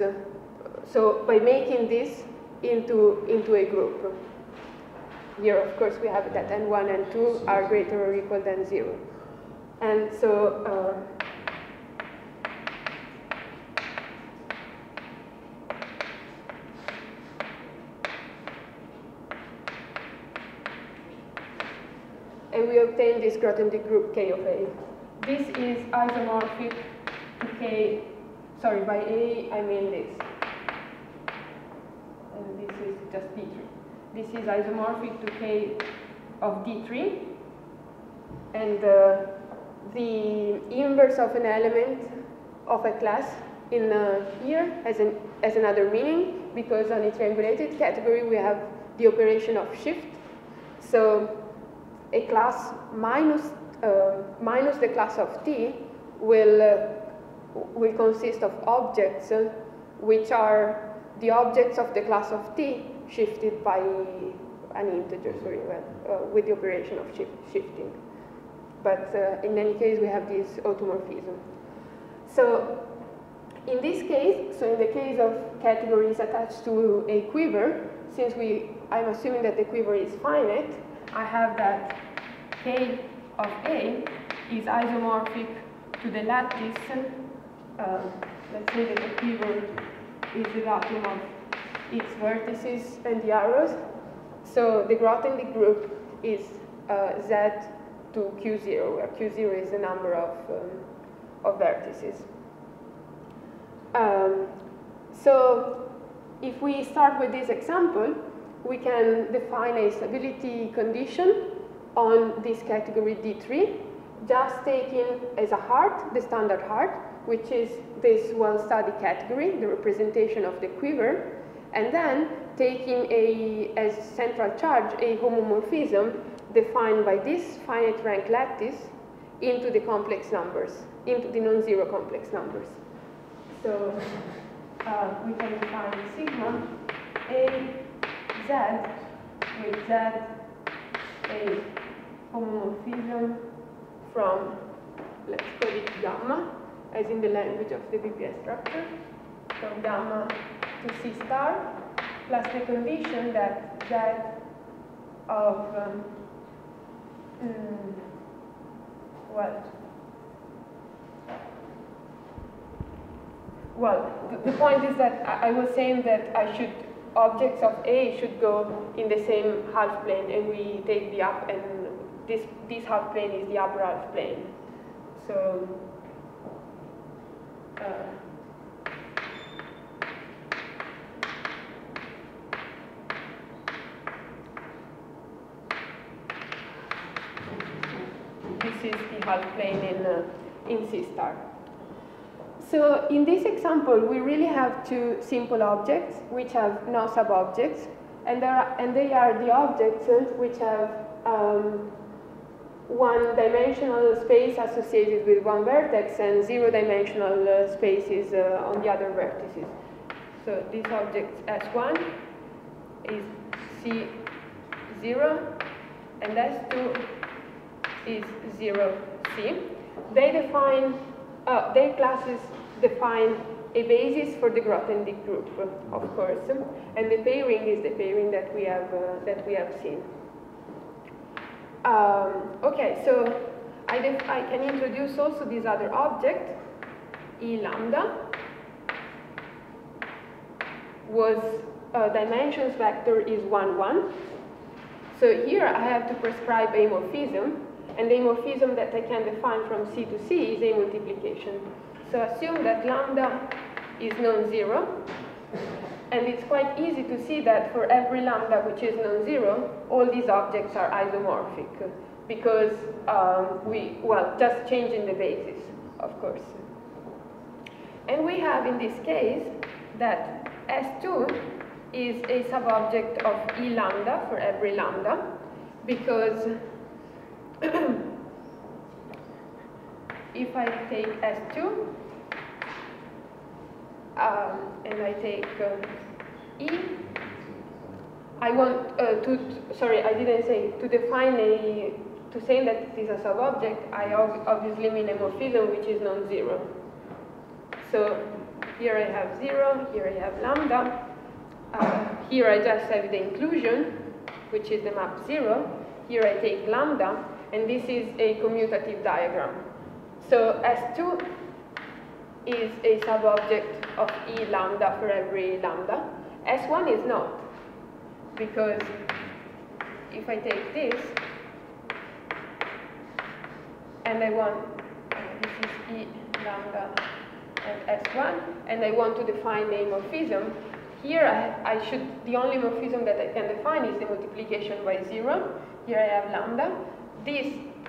So by making this into, into a group. Here, of course, we have that n1 and 2 are greater or equal than 0. And so uh, and we obtain this Grothendieck group K of A. This is isomorphic to K, sorry, by A I mean this. And this is just D3. This is isomorphic to K of D3. And uh, the inverse of an element of a class in uh, here has, an, has another meaning because on a triangulated category we have the operation of shift. So a class minus, uh, minus the class of T will, uh, will consist of objects uh, which are the objects of the class of T shifted by an integer, sorry, well, uh, with the operation of shift, shifting. But uh, in any case, we have this automorphism. So in this case, so in the case of categories attached to a quiver, since we, I'm assuming that the quiver is finite, I have that k of A is isomorphic to the lattice, uh, let's say that the quiver is the vacuum of its vertices and the arrows. So the Grothendieck group is uh, Z to Q0, where Q0 is the number of, um, of vertices. Um, so if we start with this example, we can define a stability condition on this category D3, just taking as a heart the standard heart, which is this well-studied category, the representation of the quiver, and then taking a, as central charge a homomorphism defined by this finite rank lattice into the complex numbers, into the non-zero complex numbers. So uh, we can define sigma a z with z a homomorphism from, let's call it gamma, as in the language of the BPS structure, from gamma to C star, plus the condition that z of, um, mm, well, well, the, the, point is that I, I was saying that I should, objects of A should go in the same half plane, and we take the up, and this, this half plane is the upper half plane. So, uh, this is the half plane in, uh, in C star. So in this example, we really have two simple objects which have no sub-objects, and, and they are the objects which have um, one-dimensional space associated with one vertex and zero-dimensional uh, spaces uh, on the other vertices. So this object S1 is C0, and S2 is 0C. They define, uh, their classes define a basis for the Grothendieck group, of course, and the pairing is the pairing that we have, uh, that we have seen. Um, okay, so I, I can introduce also this other object, E lambda, was uh, dimensions vector is 1, 1. So here I have to prescribe a morphism, and the morphism that I can define from C to C is a multiplication. So assume that lambda is non-zero, and it's quite easy to see that for every lambda which is non-zero, all these objects are isomorphic because um, we, well, just changing the basis, of course. And we have in this case that S2 is a subobject of E lambda for every lambda because if I take S2 um, and I take uh, E, I want uh, to, sorry, I didn't say, to define a, to say that it is a subobject, I obviously mean a morphism which is non-zero. So here I have zero, here I have lambda, uh, here I just have the inclusion, which is the map zero, here I take lambda, and this is a commutative diagram. So S2 is a subobject of E lambda for every lambda. S1 is not, because if I take this, and I want, this is E lambda and S1, and I want to define a morphism, here I, I, should, the only morphism that I can define is the multiplication by zero. Here I have lambda. This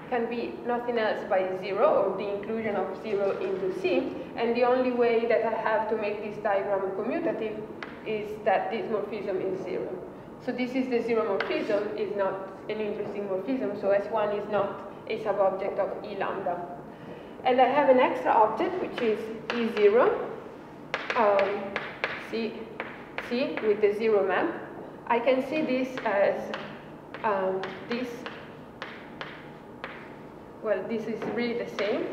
can be nothing else by zero, or the inclusion of zero into C, and the only way that I have to make this diagram commutative is that this morphism is zero. So this is the zero morphism, is not an interesting morphism, so S1 is not a subobject of E lambda. And I have an extra object, which is E0, um, C, C with the zero map. I can see this as um, this, well, this is really the same.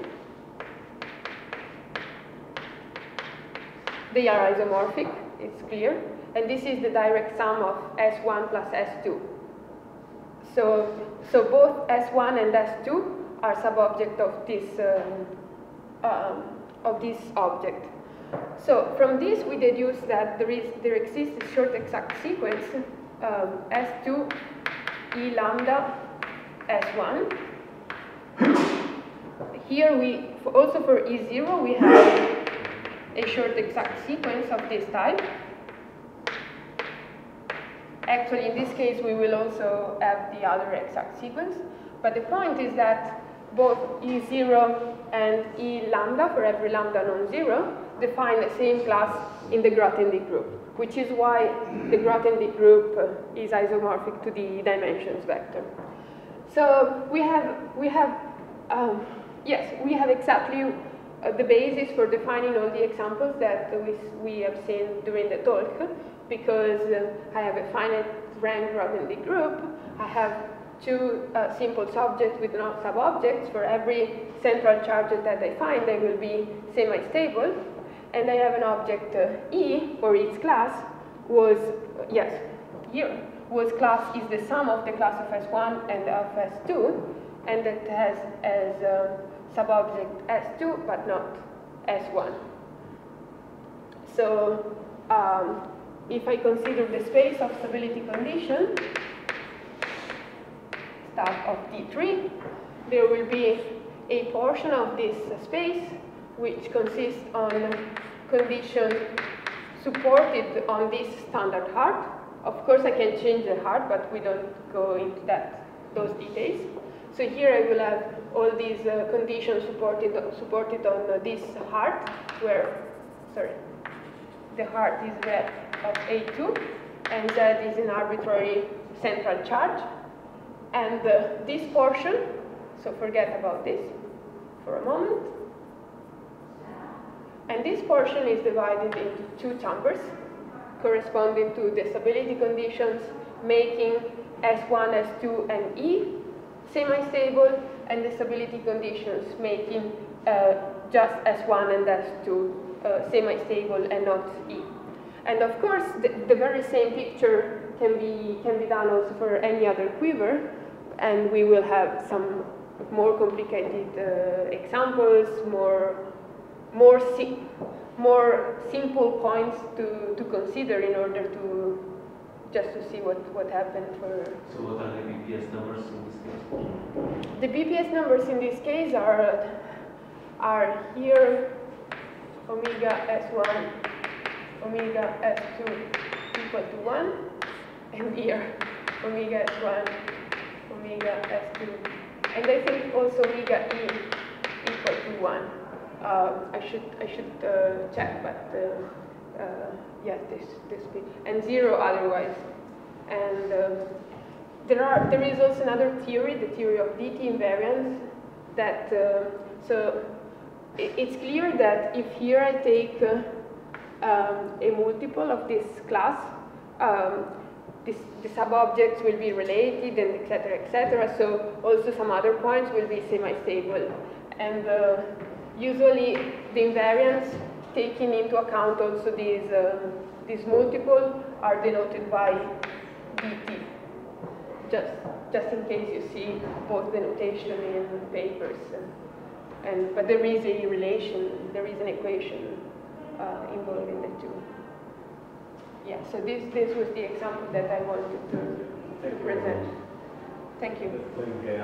They are isomorphic, it's clear. And this is the direct sum of S1 plus S2. So, so both S1 and S2 are subobject of this, um, um, of this object. So from this we deduce that there, is, there exists a short exact sequence um, S2 E lambda S1. Here we, also for E0 we have a short exact sequence of this type. Actually, in this case, we will also have the other exact sequence. But the point is that both E0 and E lambda, for every lambda non-zero, define the same class in the Grothendieck group, which is why the Grothendieck group is isomorphic to the dimensions vector. So we have, we have um, yes, we have exactly uh, the basis for defining all the examples that we, we have seen during the talk because uh, I have a finite rank Grothendieck group, I have two uh, simple subjects with no subobjects. For every central charge that I find, they will be semi-stable. And I have an object uh, E for its class was, yes, here, was class is the sum of the class of S1 and of S2, and it has as uh, subobject S2, but not S1. So um, if I consider the space of stability condition, stab of D3, there will be a portion of this space which consists on condition supported on this standard heart. Of course, I can change the heart, but we don't go into that those details. So here I will have all these uh, conditions supported supported on uh, this heart, where sorry, the heart is that of A2, and that is an arbitrary central charge. And uh, this portion, so forget about this for a moment. And this portion is divided into two chambers corresponding to the stability conditions making S1, S2, and E semi-stable and the stability conditions making uh, just S1 and S2 uh, semi-stable and not E. And of course, the, the, very same picture can be, can be done also for any other quiver, and we will have some more complicated uh, examples, more, more, more simple points to, to consider in order to just to see what, what happened for... So what are the BPS numbers in this case? The BPS numbers in this case are, are here omega S1, omega S2 equal to 1, and here omega S1, omega S2. And I think also omega E equal to 1. Uh, I should, I should uh, check, but uh, uh yes, this, this bit, and 0 otherwise. And um, there, are, there is also another theory, the theory of DT invariants, that, uh, so it, it's clear that if here I take um, a multiple of this class, um, this, the subobjects will be related and etc. etc. So also some other points will be semi-stable. And usually the invariants taking into account also these, uh, these multiple are denoted by dt. Just, just in case you see both the notation in papers. And, and, but there is a relation, there is an equation uh, involving the two. Yeah, so this, this was the example that I wanted to, to present. Thank you. Okay,